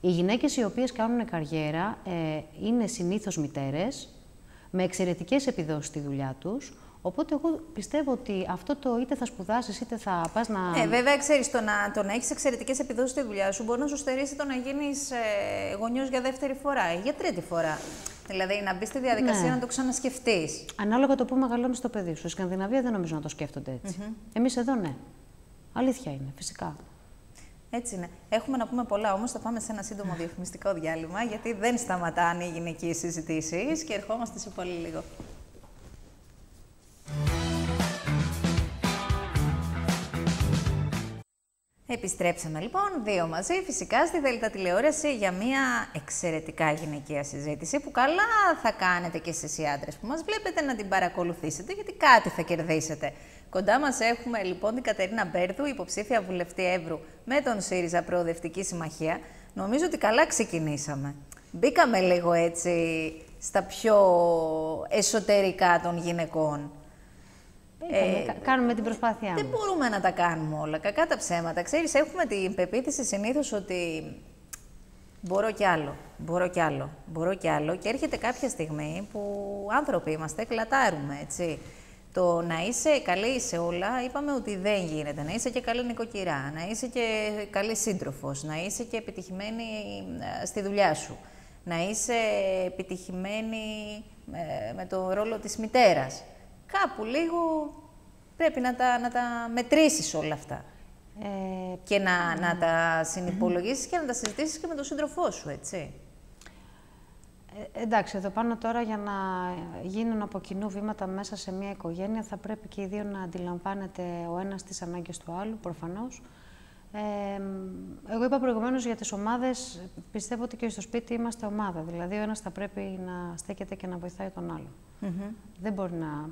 Οι γυναίκες οι οποίες κάνουν καριέρα ε, είναι συνήθως μητέρες, με εξαιρετικές επιδόσεις στη δουλειά τους. Οπότε, εγώ πιστεύω ότι αυτό το είτε θα σπουδάσεις είτε θα πας να. Ε, βέβαια, ξέρεις, το να, το να έχεις εξαιρετικές επιδόσεις στη δουλειά σου μπορεί να σου στερήσει το να γίνεις ε, γονιός για δεύτερη φορά ή για τρίτη φορά. Δηλαδή να μπεις στη διαδικασία ναι. να το ξανασκεφτείς. Ανάλογα το που μεγαλώνεις το παιδί σου. Στη Σκανδιναβία δεν νομίζω να το σκέφτονται έτσι. Mm Εμείς εδώ ναι. Αλήθεια είναι, φυσικά. Έτσι είναι. Έχουμε να πούμε πολλά, όμως θα πάμε σε ένα σύντομο διαφημιστικό διάλειμμα, γιατί δεν σταματάνε οι γυναικείες συζητήσεις και ερχόμαστε σε πολύ λίγο. Επιστρέψαμε λοιπόν δύο μαζί φυσικά στη Δέλτα Τηλεόραση για μια εξαιρετικά γυναικεία συζήτηση που καλά θα κάνετε και εσείς οι άντρες που μας βλέπετε να την παρακολουθήσετε γιατί κάτι θα κερδίσετε. Κοντά μας έχουμε λοιπόν την Κατερίνα Μπέρδου, υποψήφια βουλευτή Εύρου με τον ΣΥΡΙΖΑ Προοδευτική Συμμαχία. Νομίζω ότι καλά ξεκινήσαμε. Μπήκαμε λίγο έτσι στα πιο εσωτερικά των γυναικών. Ε, κάνουμε την προσπάθειά μας. Δεν μπορούμε να τα κάνουμε όλα. Κακά τα ψέματα. Ξέρεις, έχουμε την πεποίθηση συνήθως ότι μπορώ κι άλλο, μπορώ κι άλλο, μπορώ κι άλλο. Και έρχεται κάποια στιγμή που άνθρωποι είμαστε, κλατάρουμε, έτσι. Το να είσαι καλή σε όλα, είπαμε ότι δεν γίνεται. Να είσαι και καλή νοικοκυρά, να είσαι και καλή σύντροφος, να είσαι και επιτυχημένη ε, στη δουλειά σου, να είσαι επιτυχημένη ε, με το ρόλο της μητέρας. Κάπου λίγο πρέπει να τα, να τα μετρήσεις όλα αυτά. Ε, και να, να τα συνυπολογίσεις και να τα συζητήσεις και με τον σύντροφό σου, έτσι. Ε, εντάξει, εδώ πάνω τώρα για να γίνουν από κοινού βήματα μέσα σε μια οικογένεια θα πρέπει και οι δύο να αντιλαμβάνεται ο ένας τις ανάγκες του άλλου, προφανώς. Ε, εγώ είπα προηγουμένως για τις ομάδες, πιστεύω ότι και στο σπίτι είμαστε ομάδα. Δηλαδή, ο ένας θα πρέπει να στέκεται και να βοηθάει τον άλλο. Δεν μπορεί να,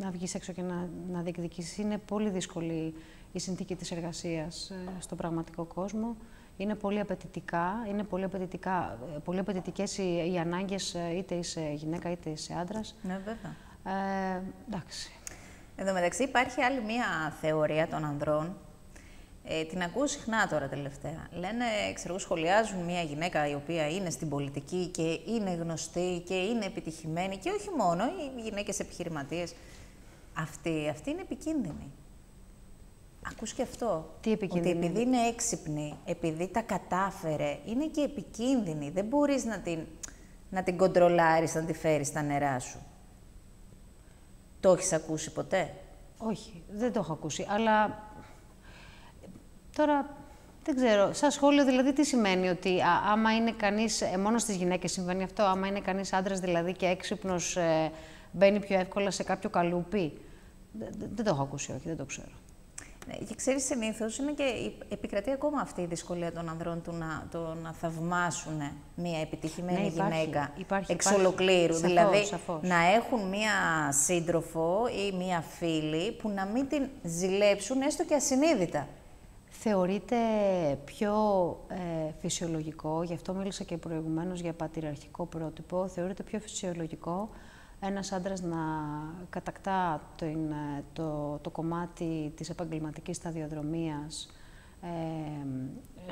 να βγεις έξω και να, να διεκδικήσεις. Είναι πολύ δύσκολη η συνθήκη της εργασίας ε, στον πραγματικό κόσμο είναι πολύ απαιτητικά, είναι πολύ, απαιτητικά, πολύ απαιτητικές οι, οι ανάγκες ε, είτε είσαι γυναίκα είτε είσαι άντρας. Ναι, βέβαια. Ε, εντάξει. Εν τω μεταξύ υπάρχει άλλη μία θεωρία των ανδρών, ε, την ακούω συχνά τώρα τελευταία. Λένε, ξέρω, σχολιάζουν μια γυναίκα η οποία είναι στην πολιτική και είναι γνωστή και είναι επιτυχημένη και όχι μόνο, οι γυναίκες επιχειρηματίες. Αυτή, αυτή είναι επικίνδυνη. Ακούς και αυτό. Τι επικίνδυνη. Ότι επειδή είναι έξυπνη, επειδή τα κατάφερε, είναι και επικίνδυνη. Δεν μπορείς να την, να την κοντρολάρεις, να τη φέρεις στα νερά σου. Το έχεις ακούσει ποτέ; Όχι, δεν το έχω ακούσει. Αλλά τώρα δεν ξέρω. Σαν σχόλιο δηλαδή τι σημαίνει ότι α, άμα είναι κανείς, ε, μόνο στις γυναίκες συμβαίνει αυτό, άμα είναι κανείς άντρας δηλαδή και έξυπνος ε, μπαίνει πιο εύκολα σε κάποιο καλούπι; Δεν, το έχω ακούσει, όχι, δεν το ξέρω. Ναι, και ξέρεις, συνήθως είναι και επικρατεί ακόμα αυτή η δυσκολία των ανδρών του να, το, να θαυμάσουν μια επιτυχημένη ναι, γυναίκα υπάρχει, εξ ολοκλήρου. δηλαδή να έχουν μια σύντροφο ή μια φίλη που να μην την ζηλέψουν έστω και ασυνείδητα. Θεωρείται πιο ε, φυσιολογικό, γι' αυτό μίλησα και προηγουμένως για πατριαρχικό πρότυπο, θεωρείται πιο φυσιολογικό ένας άντρας να κατακτά το, το, το κομμάτι της επαγγελματικής σταδιοδρομίας ε,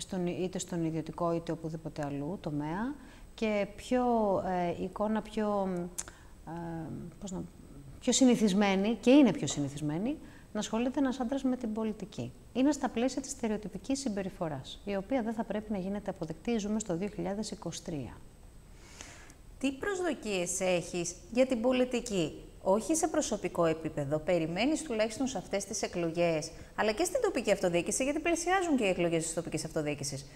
στον, είτε στον ιδιωτικό είτε οπουδήποτε αλλού τομέα και πιο ε, εικόνα πιο, ε, πώς να, πιο συνηθισμένη και είναι πιο συνηθισμένη να ασχολείται ένας άντρας με την πολιτική. Είναι στα πλαίσια της στερεοτυπικής συμπεριφοράς, η οποία δεν θα πρέπει να γίνεται αποδεκτή. Ζούμε στο 2023 τι προσδοκίες έχεις για την πολιτική, όχι σε προσωπικό επίπεδο, περιμένεις τουλάχιστον σε αυτές τις εκλογές, αλλά και στην τοπική αυτοδιοίκηση, γιατί πλησιάζουν και οι εκλογές της τοπικής αυτοδιοίκησης,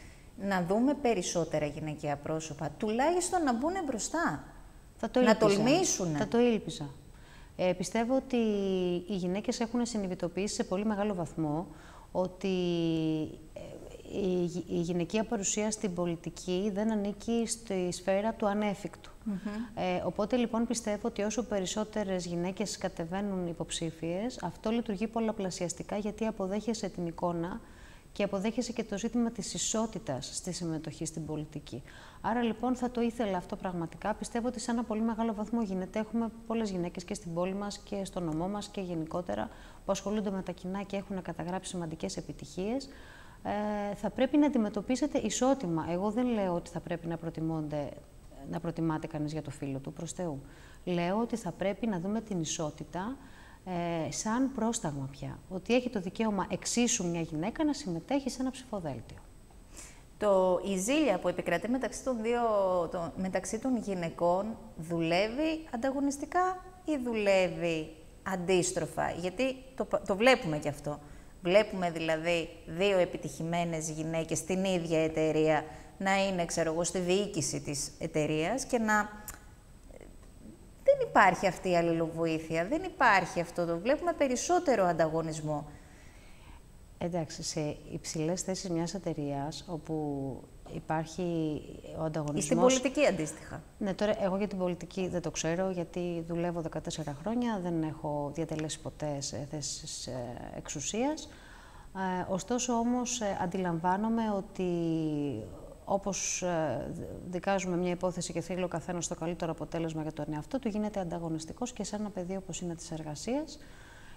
να δούμε περισσότερα γυναικεία πρόσωπα, τουλάχιστον να μπουν μπροστά, θα το να τολμήσουν. Θα το ήλπιζα. Ε, πιστεύω ότι οι γυναίκες έχουν συνειδητοποιήσει σε πολύ μεγάλο βαθμό ότι ε, η, γυναικεία παρουσία στην πολιτική δεν ανήκει στη σφαίρα του ανέφικτου. ε, οπότε λοιπόν πιστεύω ότι όσο περισσότερες γυναίκες κατεβαίνουν υποψήφιες, αυτό λειτουργεί πολλαπλασιαστικά γιατί αποδέχεσαι την εικόνα και αποδέχεσαι και το ζήτημα της ισότητας στη συμμετοχή στην πολιτική. Άρα λοιπόν θα το ήθελα αυτό πραγματικά. Πιστεύω ότι σε ένα πολύ μεγάλο βαθμό γίνεται. Έχουμε πολλές γυναίκες και στην πόλη μας και στο νομό μας και γενικότερα που ασχολούνται με τα κοινά και έχουν καταγράψει σημαντικές επιτυχίες ε, θα πρέπει να αντιμετωπίσετε ισότιμα. Εγώ δεν λέω ότι θα πρέπει να, προτιμώνται, να προτιμάται κανείς για το φίλο του, προς Θεού. Λέω ότι θα πρέπει να δούμε την ισότητα ε, σαν πρόσταγμα πια. Ότι έχει το δικαίωμα εξίσου μια γυναίκα να συμμετέχει σε ένα ψηφοδέλτιο. Το, η ζήλια που επικρατεί μεταξύ των, δύο, το, μεταξύ των γυναικών δουλεύει ανταγωνιστικά ή δουλεύει αντίστροφα; Γιατί το, το βλέπουμε κι αυτό. Βλέπουμε δηλαδή δύο επιτυχημένες γυναίκες στην ίδια εταιρεία να είναι, ξέρω εγώ, στη διοίκηση της εταιρείας και να... Δεν υπάρχει αυτή η αλληλοβοήθεια, δεν υπάρχει αυτό το... Βλέπουμε περισσότερο ανταγωνισμό. Εντάξει, σε υψηλές θέσεις μιας εταιρείας όπου υπάρχει ο ανταγωνισμός... Στην πολιτική αντίστοιχα. Ναι, τώρα εγώ για την πολιτική δεν το ξέρω, γιατί δουλεύω 14 χρόνια, δεν έχω διατελέσει ποτέ σε θέσεις ε, εξουσίας. Ε, ωστόσο όμως ε, αντιλαμβάνομαι ότι όπως ε, δικάζουμε μια υπόθεση και θέλει ο καθένας το καλύτερο αποτέλεσμα για τον εαυτό του, γίνεται ανταγωνιστικός και σε ένα πεδίο όπως είναι της εργασίας.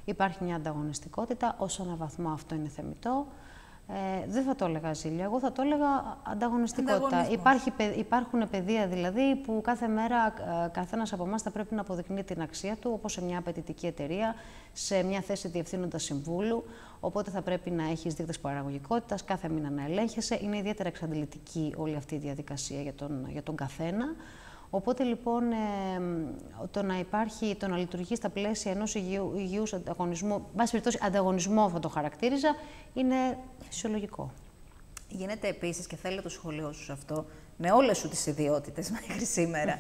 Υπάρχει μια ανταγωνιστικότητα, όσο ένα βαθμό αυτό είναι θεμητό. Ε, δεν θα το έλεγα ζήλια, εγώ θα το έλεγα ανταγωνιστικότητα. Υπάρχει, υπάρχουν παιδεία δηλαδή που κάθε μέρα ε, καθένας από εμάς θα πρέπει να αποδεικνύει την αξία του, όπως σε μια απαιτητική εταιρεία, σε μια θέση διευθύνοντας συμβούλου. Οπότε θα πρέπει να έχεις δείκτες παραγωγικότητας, κάθε μήνα να ελέγχεσαι. Είναι ιδιαίτερα εξαντλητική όλη αυτή η διαδικασία για τον, για τον καθένα. Οπότε λοιπόν ε, το να υπάρχει, το να λειτουργεί στα πλαίσια ενός υγιού, υγιούς ανταγωνισμού, βάση περιπτώσει ανταγωνισμό θα το χαρακτήριζα, είναι φυσιολογικό. Γίνεται επίσης και θέλω το σχολείο σου αυτό, με όλες σου τις ιδιότητες *laughs* μέχρι σήμερα.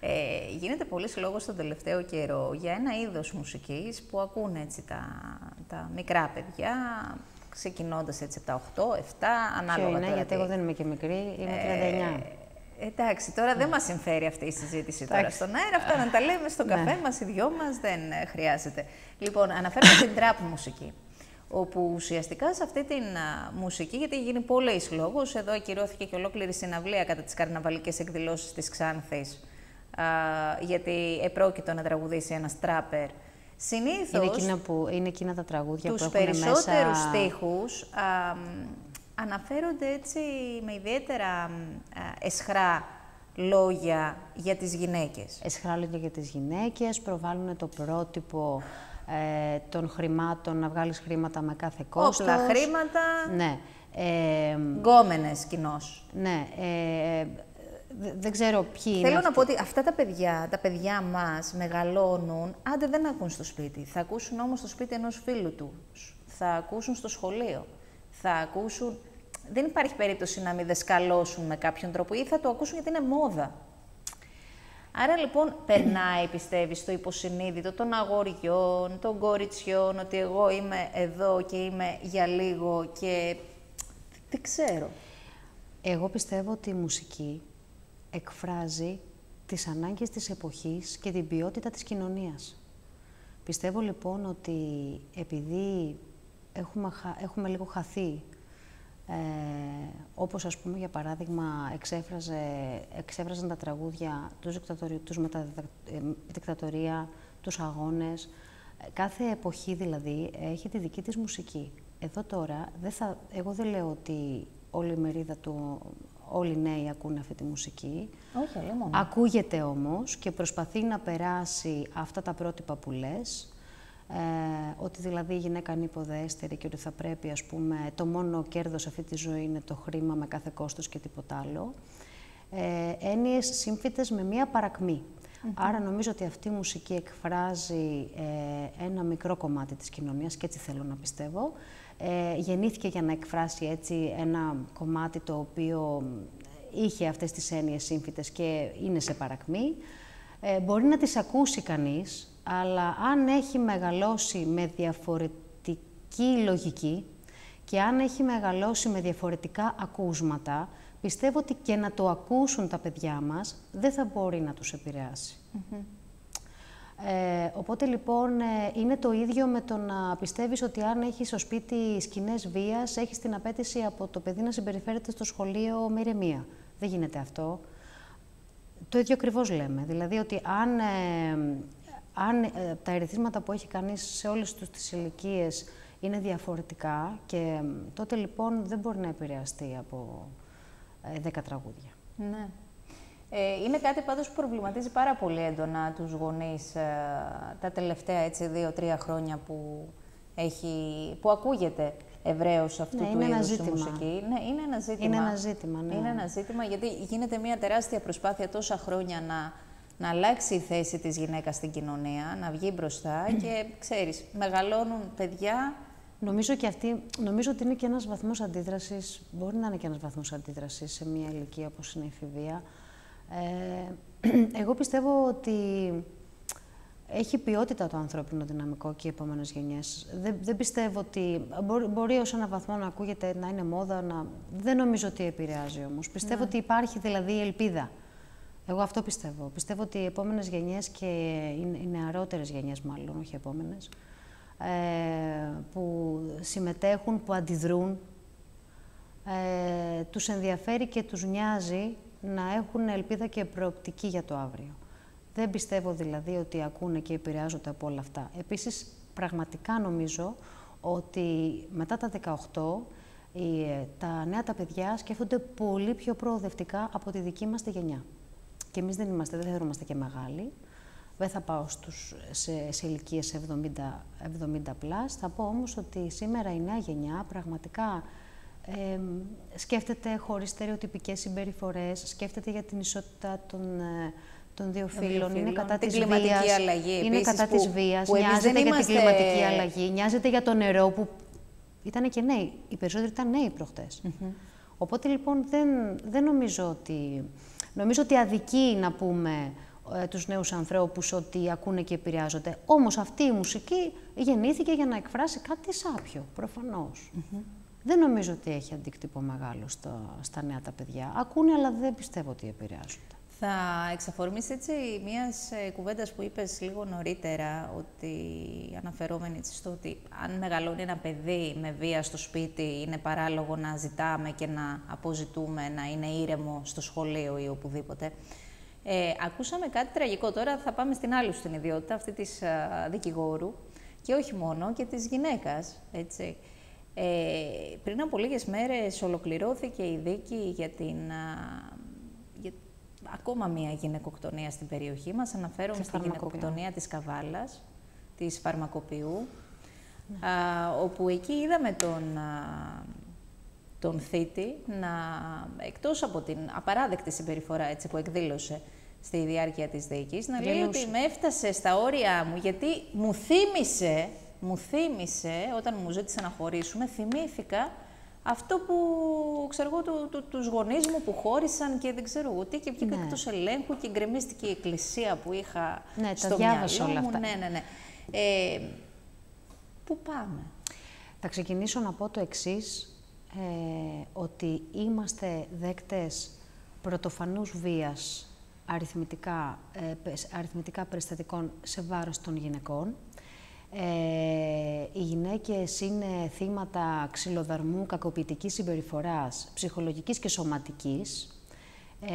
Ε, γίνεται πολύ λόγος τον τελευταίο καιρό για ένα είδος μουσικής που ακούνε έτσι τα, τα μικρά παιδιά, ξεκινώντας έτσι τα 8, 7, ανάλογα Ποιο είναι, γιατί εγώ δεν είμαι και μικρή, είμαι 39. Ε, Εντάξει, τώρα δεν μας συμφέρει αυτή η συζήτηση τώρα στον αέρα. Αυτά να τα λέμε στον ναι. καφέ μας, οι δυο μας, δεν ε, χρειάζεται. Λοιπόν, αναφέρομαι στην τραπ μουσική. Όπου ουσιαστικά σε αυτή την μουσική, γιατί γίνει πολλής λόγος, εδώ ακυρώθηκε και ολόκληρη συναυλία κατά τις καρναβαλικές εκδηλώσεις της Ξάνθης, γιατί επρόκειτο να τραγουδήσει ένας τράπερ. Συνήθως. Είναι, εκείνα που, είναι εκείνα τα τραγούδια που έχουν μέσα... Τους περισσότερους στίχους αναφέρονται έτσι με ιδιαίτερα εσχρά λόγια για τις γυναίκες. Εσχρά λόγια για τις γυναίκες, προβάλλουν το πρότυπο ε, των χρημάτων, να βγάλεις χρήματα με κάθε κόστος. Όπλα χρήματα, ναι. Ε, γκόμενες κοινώς. Ναι, ε, δεν ξέρω ποιοι είναι. Θέλω να πω ότι αυτά τα παιδιά, τα παιδιά μας μεγαλώνουν, άντε δεν ακούν στο σπίτι. Θα ακούσουν όμως στο σπίτι ενός φίλου τους. Θα ακούσουν στο σχολείο θα ακούσουν. Δεν υπάρχει περίπτωση να μην δεσκαλώσουν με κάποιον τρόπο ή θα το ακούσουν γιατί είναι μόδα. Άρα λοιπόν περνάει, πιστεύεις, το υποσυνείδητο των αγοριών, των κοριτσιών, ότι εγώ είμαι εδώ και είμαι για λίγο και δεν ξέρω. Εγώ πιστεύω ότι η μουσική εκφράζει τις ανάγκες της εποχής και την ποιότητα της κοινωνίας. Πιστεύω λοιπόν ότι επειδή έχουμε, έχουμε λίγο χαθεί. Ε, όπως ας πούμε για παράδειγμα εξέφραζε, εξέφραζαν τα τραγούδια τους, τους με τα ε, δικτατορία, τους αγώνες. Κάθε εποχή δηλαδή έχει τη δική της μουσική. Εδώ τώρα, δεν θα, εγώ δεν λέω ότι όλη η μερίδα του, όλοι οι νέοι ακούνε αυτή τη μουσική. Όχι, μόνο. Ακούγεται όμως και προσπαθεί να περάσει αυτά τα πρότυπα που λες, ε, ότι δηλαδή η γυναίκα είναι υποδέστερη και ότι θα πρέπει, ας πούμε, το μόνο κέρδος αυτή τη ζωή είναι το χρήμα με κάθε κόστος και τίποτα άλλο. Ε, έννοιες σύμφυτες με μία παρακμή. Άρα νομίζω ότι αυτή η μουσική εκφράζει ε, ένα μικρό κομμάτι της κοινωνίας και έτσι θέλω να πιστεύω. Ε, γεννήθηκε για να εκφράσει έτσι ένα κομμάτι το οποίο είχε αυτές τις έννοιες σύμφυτες και είναι σε παρακμή. Ε, μπορεί να τις ακούσει κανείς, αλλά αν έχει μεγαλώσει με διαφορετική λογική και αν έχει μεγαλώσει με διαφορετικά ακούσματα, πιστεύω ότι και να το ακούσουν τα παιδιά μας δεν θα μπορεί να τους επηρεάσει. Ε, οπότε λοιπόν ε, είναι το ίδιο με το να πιστεύεις ότι αν έχεις στο σπίτι σκηνές βίας, έχεις την απέτηση από το παιδί να συμπεριφέρεται στο σχολείο με ηρεμία. Δεν γίνεται αυτό. Το ίδιο ακριβώς λέμε. Δηλαδή ότι αν ε, αν ε, τα ερεθίσματα που έχει κανείς σε όλες τους τις ηλικίες είναι διαφορετικά και τότε λοιπόν δεν μπορεί να επηρεαστεί από ε, δέκα τραγούδια. Ναι. Ε, είναι κάτι πάντως που προβληματίζει πάρα πολύ έντονα τους γονείς ε, τα τελευταία δύο-τρία χρόνια που, έχει, που ακούγεται ευρέως αυτού ναι, του είδους η μουσική. Ναι, είναι ένα ζήτημα. Είναι ένα ζήτημα, ναι. Είναι ένα ζήτημα γιατί γίνεται μια τεράστια προσπάθεια τόσα χρόνια να να αλλάξει η θέση της γυναίκας στην κοινωνία, να βγει μπροστά και, ξέρεις, μεγαλώνουν παιδιά. Νομίζω, και αυτή, νομίζω ότι είναι και ένας βαθμός αντίδρασης, μπορεί να είναι και ένας βαθμός αντίδρασης σε μια ηλικία όπως είναι η εφηβεία. Ε, *clears throat* εγώ πιστεύω ότι έχει ποιότητα το ανθρώπινο δυναμικό και οι επόμενες γενιές. Δεν, δεν πιστεύω ότι. Μπορεί, μπορεί ως ένα βαθμό να ακούγεται να είναι μόδα, να... δεν νομίζω ότι επηρεάζει όμως. Πιστεύω ναι. ότι υπάρχει δηλαδή ελπίδα. Εγώ αυτό πιστεύω. Πιστεύω ότι οι επόμενες γενιές και οι νεαρότερες γενιές, μάλλον, όχι οι επόμενες, ε, που συμμετέχουν, που αντιδρούν, ε, τους ενδιαφέρει και τους νοιάζει να έχουν ελπίδα και προοπτική για το αύριο. Δεν πιστεύω δηλαδή ότι ακούνε και επηρεάζονται από όλα αυτά. Επίσης, πραγματικά νομίζω ότι μετά τα 18 Ε, τα νέα τα παιδιά σκέφτονται πολύ πιο προοδευτικά από τη δική μας τη γενιά. Και εμείς δεν είμαστε, δεν θεωρούμαστε και μεγάλοι. Δεν θα πάω στους, σε, σε ηλικίες 70, 70 Θα πω όμως ότι σήμερα η νέα γενιά πραγματικά ε, σκέφτεται χωρίς στερεοτυπικές συμπεριφορές, σκέφτεται για την ισότητα των, ε, των δύο φύλων, είναι κατά της βίας, αλλαγή, είναι κατά που, της βίας, νοιάζεται για την κλιματική αλλαγή, νοιάζεται για το νερό που ήταν και νέοι. Οι περισσότεροι ήταν νέοι προχτές. Οπότε λοιπόν δεν, δεν νομίζω ότι... Νομίζω ότι αδικεί να πούμε ε, τους νέους ανθρώπους ότι ακούνε και επηρεάζονται. Όμως αυτή η μουσική γεννήθηκε για να εκφράσει κάτι σάπιο, προφανώς. Δεν νομίζω ότι έχει αντίκτυπο μεγάλο στο, στα νέα τα παιδιά. Ακούνε, αλλά δεν πιστεύω ότι επηρεάζονται. Θα εξαφορμήσει έτσι μιας ε, κουβέντας που είπες λίγο νωρίτερα, ότι αναφερόμενη στο ότι αν μεγαλώνει ένα παιδί με βία στο σπίτι, είναι παράλογο να ζητάμε και να αποζητούμε να είναι ήρεμο στο σχολείο ή οπουδήποτε. Ε, ακούσαμε κάτι τραγικό. Τώρα θα πάμε στην άλλη στην ιδιότητα, αυτή της α, δικηγόρου και όχι μόνο, και της γυναίκας, έτσι. Ε, πριν από λίγες μέρες ολοκληρώθηκε η δίκη για την ακόμα μία γυναικοκτονία στην περιοχή μας. Αναφέρομαι στη γυναικοκτονία της Καβάλας, της Φαρμακοποιού, όπου εκεί είδαμε τον, τον θήτη να, εκτός από την απαράδεκτη συμπεριφορά έτσι, που εκδήλωσε στη διάρκεια της δίκης, να λέει ότι με έφτασε στα όρια μου, γιατί μου θύμισε, μου θύμισε, όταν μου ζήτησε να χωρίσουμε, θυμήθηκα αυτό που ξέρω εγώ, του, του, τους γονείς μου που χώρισαν και δεν ξέρω εγώ τι και βγήκα ναι. εκτός ελέγχου και γκρεμίστηκε η εκκλησία που είχα ναι, στο μυαλό όλα αυτά. Ναι, ναι, ναι. Ε, πού πάμε; Θα ξεκινήσω να πω το εξής, ε, ότι είμαστε δέκτες πρωτοφανούς βίας αριθμητικά, ε, αριθμητικά περιστατικών σε βάρος των γυναικών. Ε, οι γυναίκες είναι θύματα ξυλοδαρμού, κακοποιητικής συμπεριφοράς, ψυχολογικής και σωματικής.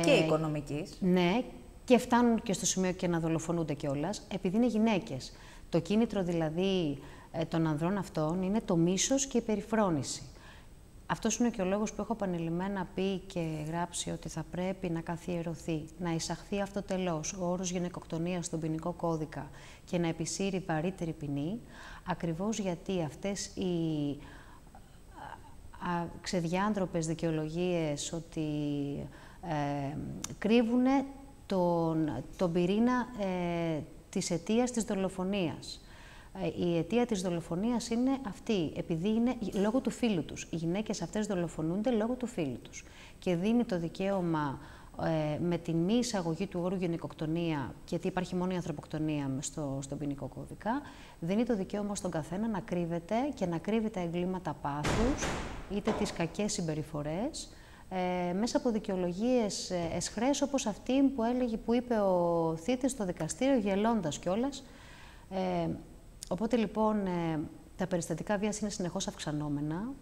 Και ε, οικονομικής. Ναι, και φτάνουν και στο σημείο και να δολοφονούνται κιόλας, επειδή είναι γυναίκες. Το κίνητρο δηλαδή ε, των ανδρών αυτών είναι το μίσος και η περιφρόνηση. Αυτός είναι και ο λόγος που έχω επανειλημμένα πει και γράψει ότι θα πρέπει να καθιερωθεί, να εισαχθεί αυτοτελώς ο όρος γυναικοκτονίας στον ποινικό κώδικα και να επισύρει βαρύτερη ποινή, ακριβώς γιατί αυτές οι ξεδιάντροπες δικαιολογίες ότι ε, κρύβουν τον, τον πυρήνα ε, της αιτίας της δολοφονίας. Ε, η αιτία της δολοφονίας είναι αυτή, επειδή είναι λόγω του φίλου τους. Οι γυναίκες αυτές δολοφονούνται λόγω του φίλου τους. Και δίνει το δικαίωμα ε, με την μη εισαγωγή του όρου γενικοκτονία, γιατί υπάρχει μόνο η ανθρωποκτονία στο, στον ποινικό κώδικα, δίνει το δικαίωμα στον καθένα να κρύβεται και να κρύβει τα εγκλήματα πάθους, είτε τις κακές συμπεριφορές, ε, μέσα από δικαιολογίες ε, εσχρές όπως αυτή που, έλεγε, που είπε ο θήτης στο δικαστήριο γελώντας κιόλας, ε, Οπότε λοιπόν ε, τα περιστατικά βίας είναι συνεχώς αυξανόμενα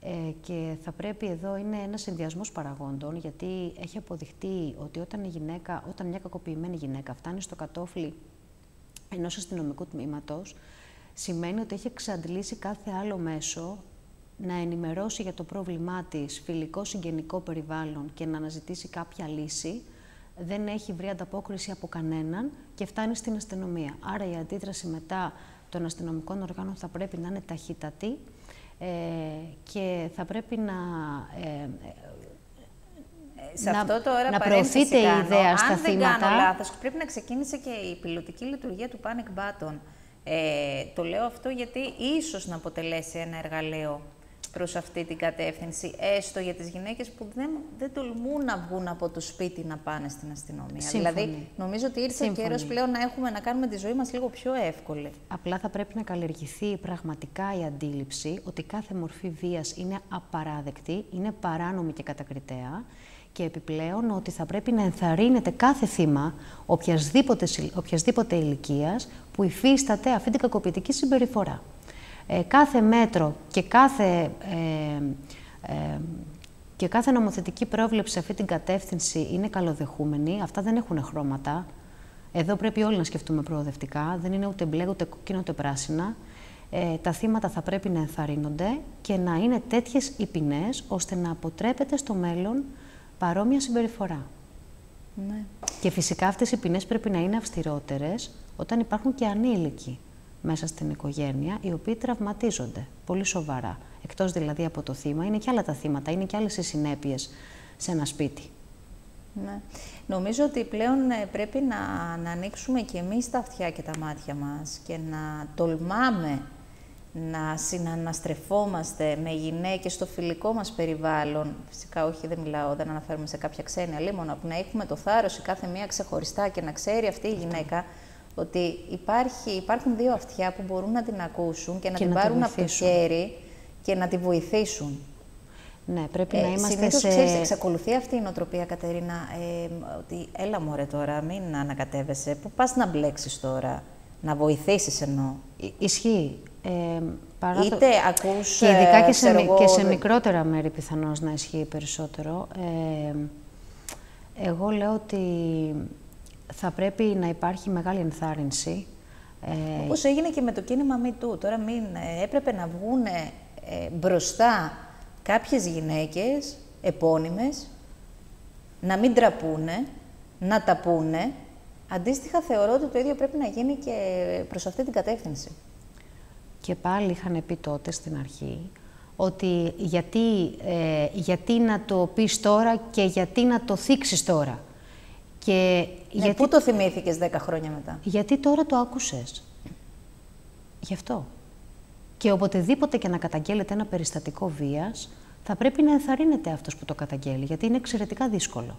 ε, και θα πρέπει εδώ είναι ένας συνδυασμός παραγόντων γιατί έχει αποδειχτεί ότι όταν, η γυναίκα, όταν μια κακοποιημένη γυναίκα φτάνει στο κατόφλι ενός αστυνομικού τμήματος σημαίνει ότι έχει εξαντλήσει κάθε άλλο μέσο να ενημερώσει για το πρόβλημά της φιλικό συγγενικό περιβάλλον και να αναζητήσει κάποια λύση, δεν έχει βρει ανταπόκριση από κανέναν και φτάνει στην αστυνομία. Άρα η αντίδραση μετά των αστυνομικών οργάνων θα πρέπει να είναι ταχύτατη ε, και θα πρέπει να... Ε, σε να, αυτό τώρα να προωθείται η ιδέα στα Αν θύματα. Αν δεν κάνω λάθος, πρέπει να ξεκίνησε και η πιλωτική λειτουργία του Panic Button. Ε, το λέω αυτό γιατί ίσως να αποτελέσει ένα εργαλείο προς αυτή την κατεύθυνση, έστω για τις γυναίκες που δεν, δεν τολμούν να βγουν από το σπίτι να πάνε στην αστυνομία. Σύμφωνη. Δηλαδή, νομίζω ότι ήρθε ο καιρός πλέον να έχουμε να κάνουμε τη ζωή μας λίγο πιο εύκολη. Απλά θα πρέπει να καλλιεργηθεί πραγματικά η αντίληψη ότι κάθε μορφή βίας είναι απαράδεκτη, είναι παράνομη και κατακριτέα και επιπλέον ότι θα πρέπει να ενθαρρύνεται κάθε θύμα οποιασδήποτε, οποιασδήποτε ηλικίας που υφίσταται αυτή την κακοποιητική συμπεριφορά. Ε, κάθε μέτρο και κάθε, ε, ε, και κάθε νομοθετική πρόβλεψη σε αυτή την κατεύθυνση είναι καλοδεχούμενη. Αυτά δεν έχουν χρώματα. Εδώ πρέπει όλοι να σκεφτούμε προοδευτικά. Δεν είναι ούτε μπλε, ούτε κόκκινα, ούτε πράσινα. ε, τα θύματα θα πρέπει να ενθαρρύνονται και να είναι τέτοιες οι ποινές, ώστε να αποτρέπεται στο μέλλον παρόμοια συμπεριφορά. Ναι. Και φυσικά αυτές οι ποινές πρέπει να είναι αυστηρότερες όταν υπάρχουν και ανήλικοι μέσα στην οικογένεια, οι οποίοι τραυματίζονται πολύ σοβαρά. Εκτός δηλαδή από το θύμα, είναι και άλλα τα θύματα, είναι και άλλες οι συνέπειες σε ένα σπίτι. Ναι. Νομίζω ότι πλέον ε, πρέπει να, να ανοίξουμε και εμείς τα αυτιά και τα μάτια μας και να τολμάμε να συναναστρεφόμαστε με γυναίκες στο φιλικό μας περιβάλλον. Φυσικά όχι, δεν μιλάω, δεν αναφέρουμε σε κάποια ξένη αλίμονα, που να έχουμε το θάρρος η κάθε μία ξεχωριστά και να ξέρει αυτή η γυναίκα ότι υπάρχει, υπάρχουν δύο αυτιά που μπορούν να την ακούσουν και να την πάρουν από το χέρι και να τη βοηθήσουν. Ναι, πρέπει να ε, είμαστε συνήθως, σε... Ξέρεις, εξακολουθεί αυτή η νοοτροπία, Κατερίνα, ε, ότι έλα μωρέ τώρα, μην ανακατεύεσαι. Πού πας να μπλέξεις τώρα, να βοηθήσεις εννοώ. Ισχύει. Ε, παρά Είτε το... ακούς, και ειδικά και, σε, εγώ... και σε μικρότερα μέρη πιθανώς να ισχύει περισσότερο. Ε, εγώ λέω ότι θα πρέπει να υπάρχει μεγάλη ενθάρρυνση. Ε, Όπως έγινε και με το κίνημα MeToo. Τώρα μην ε, έπρεπε να βγουν ε, μπροστά κάποιες γυναίκες επώνυμες, να μην τραπούνε, να τα πούνε. Αντίστοιχα θεωρώ ότι το ίδιο πρέπει να γίνει και προς αυτή την κατεύθυνση. Και πάλι είχαν πει τότε στην αρχή ότι γιατί, ε, γιατί να το πεις τώρα και γιατί να το θίξεις τώρα. Και ναι, γιατί... Πού το θυμήθηκες δέκα χρόνια μετά; Γιατί τώρα το άκουσες. Γι' αυτό. Και οποτεδήποτε και να καταγγέλλεται ένα περιστατικό βίας, θα πρέπει να ενθαρρύνεται αυτός που το καταγγέλει, γιατί είναι εξαιρετικά δύσκολο.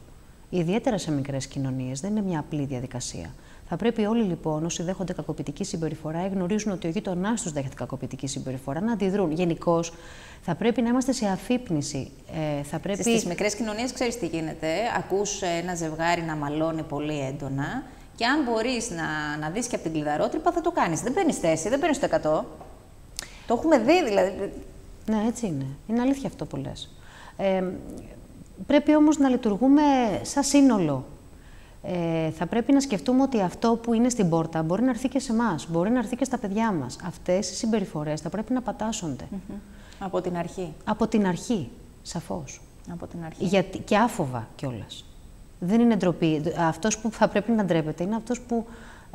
Ιδιαίτερα σε μικρές κοινωνίες, δεν είναι μια απλή διαδικασία. Θα πρέπει όλοι λοιπόν όσοι δέχονται κακοποιητική συμπεριφορά ή γνωρίζουν ότι ο γείτονάς τους δέχεται κακοποιητική συμπεριφορά να αντιδρούν. Γενικώς θα πρέπει να είμαστε σε αφύπνιση. Ε, θα πρέπει... Στις μικρές κοινωνίες ξέρεις τι γίνεται. Ακούς ένα ζευγάρι να μαλώνει πολύ έντονα και αν μπορείς να, να δεις και από την κλειδαρότρυπα θα το κάνεις. Δεν παίρνεις θέση, δεν παίρνεις το 100. Το έχουμε δει δηλαδή. Ναι, έτσι είναι. Είναι αλήθεια αυτό που λες. Ε, πρέπει όμως να λειτουργούμε σαν σύνολο. Ε, θα πρέπει να σκεφτούμε ότι αυτό που είναι στην πόρτα μπορεί να έρθει και σε εμάς, μπορεί να έρθει και στα παιδιά μας. Αυτές οι συμπεριφορές θα πρέπει να πατάσσονται. Από την αρχή. Από την αρχή, σαφώς. Από την αρχή. Γιατί, και άφοβα κιόλας. Δεν είναι ντροπή. Αυτός που θα πρέπει να ντρέπεται είναι αυτός που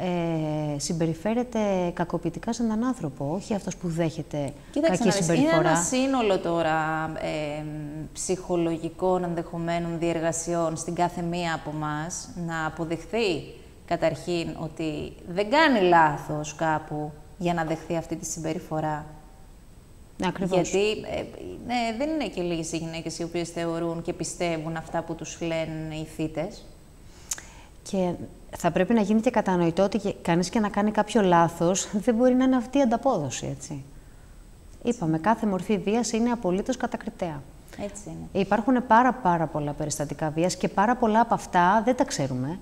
ε, συμπεριφέρεται κακοποιητικά σε έναν άνθρωπο, όχι αυτός που δέχεται Κοίταξε, κακή συμπεριφορά. Είναι ένα σύνολο τώρα ε, ψυχολογικών ενδεχομένων διεργασιών στην κάθε μία από εμά να αποδεχθεί καταρχήν ότι δεν κάνει λάθος κάπου για να δεχθεί αυτή τη συμπεριφορά. Ακριβώς. Γιατί ε, ναι, δεν είναι και λίγες οι γυναίκες οι οποίες θεωρούν και πιστεύουν αυτά που τους λένε οι θύτες. Και θα πρέπει να γίνει και κατανοητό ότι κανείς και να κάνει κάποιο λάθος δεν μπορεί να είναι αυτή η ανταπόδοση, έτσι. Είπαμε, κάθε μορφή βίας είναι απολύτως κατακριτέα. Έτσι είναι. Υπάρχουν πάρα πάρα πολλά περιστατικά βίας και πάρα πολλά από αυτά δεν τα ξέρουμε.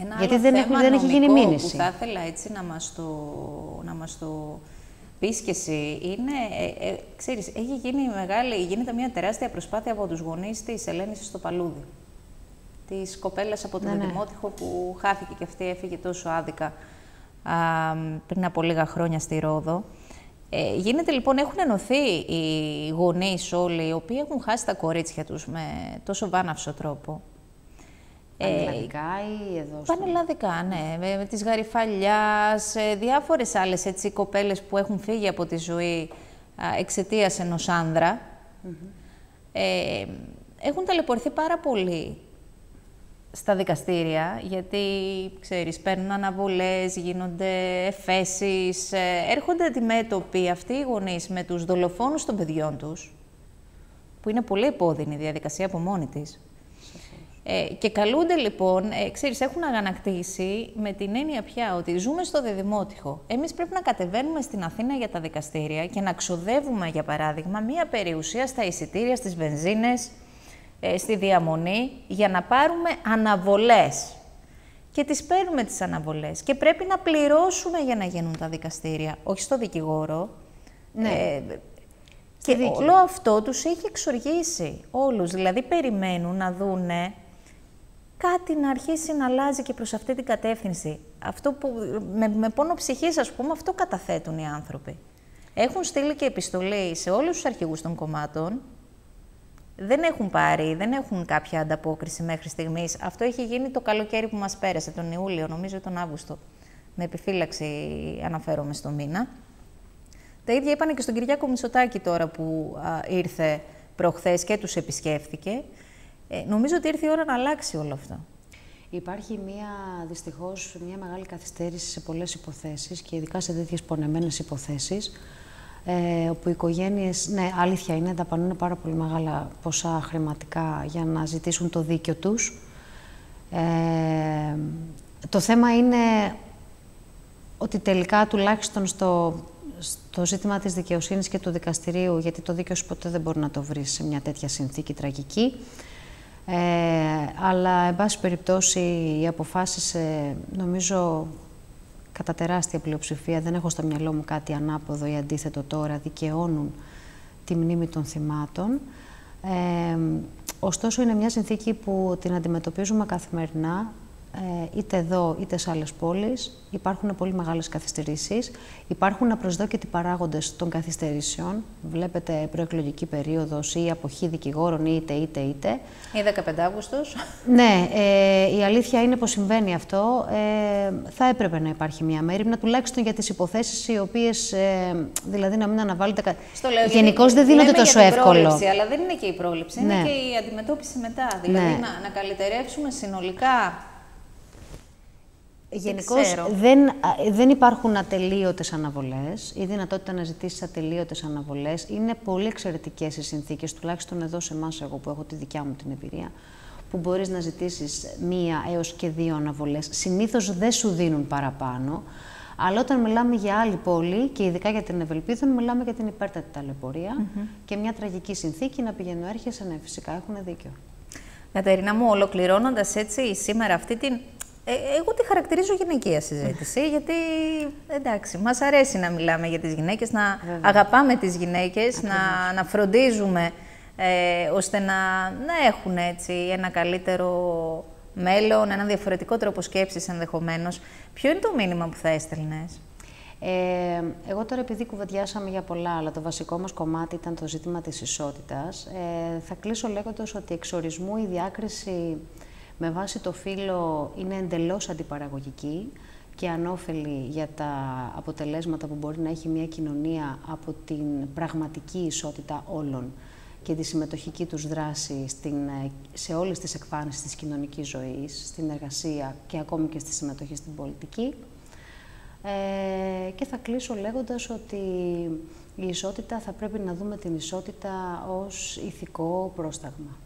Ένα γιατί άλλο δεν, θέμα δεν έχει γίνει μήνυση. που θα ήθελα έτσι να μας το, να μας το πεις και εσύ, είναι, ε, ε, ξέρεις, έχει γίνει μεγάλη, γίνεται μια τεράστια προσπάθεια από τους γονείς της Ελένης στο Παλούδι της κοπέλας από τον ναι, ναι. Δημότυχο που χάθηκε και αυτή έφυγε τόσο άδικα α, πριν από λίγα χρόνια στη Ρόδο. Ε, γίνεται λοιπόν, έχουν ενωθεί οι γονείς όλοι, οι οποίοι έχουν χάσει τα κορίτσια τους με τόσο βάναυσο τρόπο. Πανελλαδικά ή εδώ στο... Πανελλαδικά, ναι. Με, με της Γαριφαλιάς, ε, διάφορες άλλες έτσι, κοπέλες που έχουν φύγει από τη ζωή εξαιτίας ενός άνδρα. ε, έχουν ταλαιπωρηθεί πάρα πολύ στα δικαστήρια, γιατί, ξέρεις, παίρνουν αναβολές, γίνονται εφέσεις, ε, έρχονται αντιμέτωποι αυτοί οι γονείς με τους δολοφόνους των παιδιών τους, που είναι πολύ επώδυνη η διαδικασία από μόνη της. Ε, και καλούνται λοιπόν, ε, ξέρεις, έχουν αγανακτήσει με την έννοια πια ότι ζούμε στο διδημότυχο. Εμείς πρέπει να κατεβαίνουμε στην Αθήνα για τα δικαστήρια και να ξοδεύουμε, για παράδειγμα, μία περιουσία στα εισιτήρια, στις βενζίνες, ε, στη διαμονή για να πάρουμε αναβολές. Και τις παίρνουμε τις αναβολές. Και πρέπει να πληρώσουμε για να γίνουν τα δικαστήρια, όχι στο δικηγόρο. Ναι. Ε, και όλο αυτό τους έχει εξοργήσει όλους. Δηλαδή περιμένουν να δούνε κάτι να αρχίσει να αλλάζει και προς αυτή την κατεύθυνση. Αυτό που με, με πόνο ψυχής, ας πούμε, αυτό καταθέτουν οι άνθρωποι. Έχουν στείλει και επιστολή σε όλους τους αρχηγούς των κομμάτων. Δεν έχουν πάρει, δεν έχουν κάποια ανταπόκριση μέχρι στιγμής. Αυτό έχει γίνει το καλοκαίρι που μας πέρασε, τον Ιούλιο, νομίζω τον Αύγουστο. Με επιφύλαξη αναφέρομαι στο μήνα. Τα ίδια είπαν και στον Κυριάκο Μητσοτάκη τώρα που ήρθε προχθές και τους επισκέφθηκε. Ε, νομίζω ότι ήρθε η ώρα να αλλάξει όλο αυτό. Υπάρχει μια, δυστυχώς, μια μεγάλη καθυστέρηση σε πολλές υποθέσεις και ειδικά σε τέτοιες πονεμένες υποθέσεις, ε, όπου οι οικογένειες, ναι, αλήθεια είναι, δαπανούν πάρα πολύ μεγάλα ποσά χρηματικά για να ζητήσουν το δίκιο τους. Ε, το θέμα είναι ότι τελικά, τουλάχιστον στο, στο ζήτημα της δικαιοσύνης και του δικαστηρίου, γιατί το δίκαιο σου ποτέ δεν μπορεί να το βρεις σε μια τέτοια συνθήκη τραγική, ε, αλλά, εν πάση περιπτώσει, οι αποφάσεις, ε, νομίζω, κατά τεράστια πλειοψηφία, δεν έχω στο μυαλό μου κάτι ανάποδο ή αντίθετο τώρα, δικαιώνουν τη μνήμη των θυμάτων. Ε, ωστόσο, είναι μια συνθήκη που την αντιμετωπίζουμε καθημερινά ε, είτε εδώ είτε σε άλλες πόλεις. Υπάρχουν πολύ μεγάλες καθυστερήσεις. Υπάρχουν απροσδόκητοι παράγοντες των καθυστερήσεων. Βλέπετε προεκλογική περίοδος ή αποχή δικηγόρων είτε είτε είτε. Ή 15 Αύγουστος. Ναι, ε, η αλήθεια είναι πως συμβαίνει αυτό. Ε, θα έπρεπε να υπάρχει μια μέρημνα, τουλάχιστον για τις υποθέσεις οι οποίες, ε, δηλαδή να μην αναβάλλονται... Γενικώς δεν δίνονται τόσο εύκολο. Πρόληψη, αλλά δεν είναι και η πρόληψη, είναι ναι. και η αντιμετώπιση μετά. Δηλαδή ναι. να, να καλυτερεύσουμε συνολικά Γενικώς δεν, δεν υπάρχουν ατελείωτες αναβολές. Η δυνατότητα να ζητήσεις ατελείωτες αναβολές είναι πολύ εξαιρετικές οι συνθήκες, τουλάχιστον εδώ σε εμάς, εγώ που έχω τη δικιά μου την εμπειρία, που μπορείς να ζητήσεις μία έως και δύο αναβολές. Συνήθως δεν σου δίνουν παραπάνω. Αλλά όταν μιλάμε για άλλη πόλη και ειδικά για την Ευελπίδων, μιλάμε για την υπέρτατη ταλαιπωρία και μια τραγική συνθήκη να πηγαίνω έρχεσαι, ναι, φυσικά έχουν δίκιο. Κατερίνα μου, ολοκληρώνοντας έτσι σήμερα αυτή την ε, εγώ τη χαρακτηρίζω γυναικεία συζήτηση, *laughs* γιατί εντάξει, μας αρέσει να μιλάμε για τις γυναίκες, να αγαπάμε τις γυναίκες, να, να φροντίζουμε ε, ώστε να, να έχουν έτσι ένα καλύτερο μέλλον, ένα διαφορετικό τρόπο σκέψης ενδεχομένως. Ποιο είναι το μήνυμα που θα έστελνες; Ε, εγώ τώρα επειδή κουβεντιάσαμε για πολλά, αλλά το βασικό μας κομμάτι ήταν το ζήτημα της ισότητας, ε, θα κλείσω λέγοντας ότι εξορισμού η διάκριση με βάση το φύλλο είναι εντελώς αντιπαραγωγική και ανώφελη για τα αποτελέσματα που μπορεί να έχει μια κοινωνία από την πραγματική ισότητα όλων και τη συμμετοχική τους δράση στην, σε όλες τις εκφάνσεις της κοινωνικής ζωής, στην εργασία και ακόμη και στη συμμετοχή στην πολιτική. Ε, και θα κλείσω λέγοντας ότι η ισότητα θα πρέπει να δούμε την ισότητα ως ηθικό πρόσταγμα.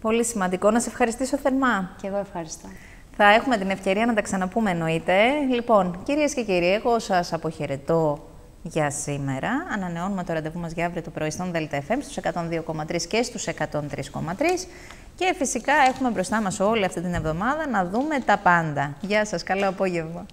Πολύ σημαντικό. Να σε ευχαριστήσω θερμά. Και εγώ ευχαριστώ. Θα έχουμε την ευκαιρία να τα ξαναπούμε εννοείται. Λοιπόν, κυρίες και κύριοι, εγώ σας αποχαιρετώ για σήμερα. Ανανεώνουμε το ραντεβού μας για αύριο το πρωί στον στους FM στους 102,3 και στους 103,3. Και φυσικά έχουμε μπροστά μας όλη αυτή την εβδομάδα να δούμε τα πάντα. Γεια σας, καλό απόγευμα.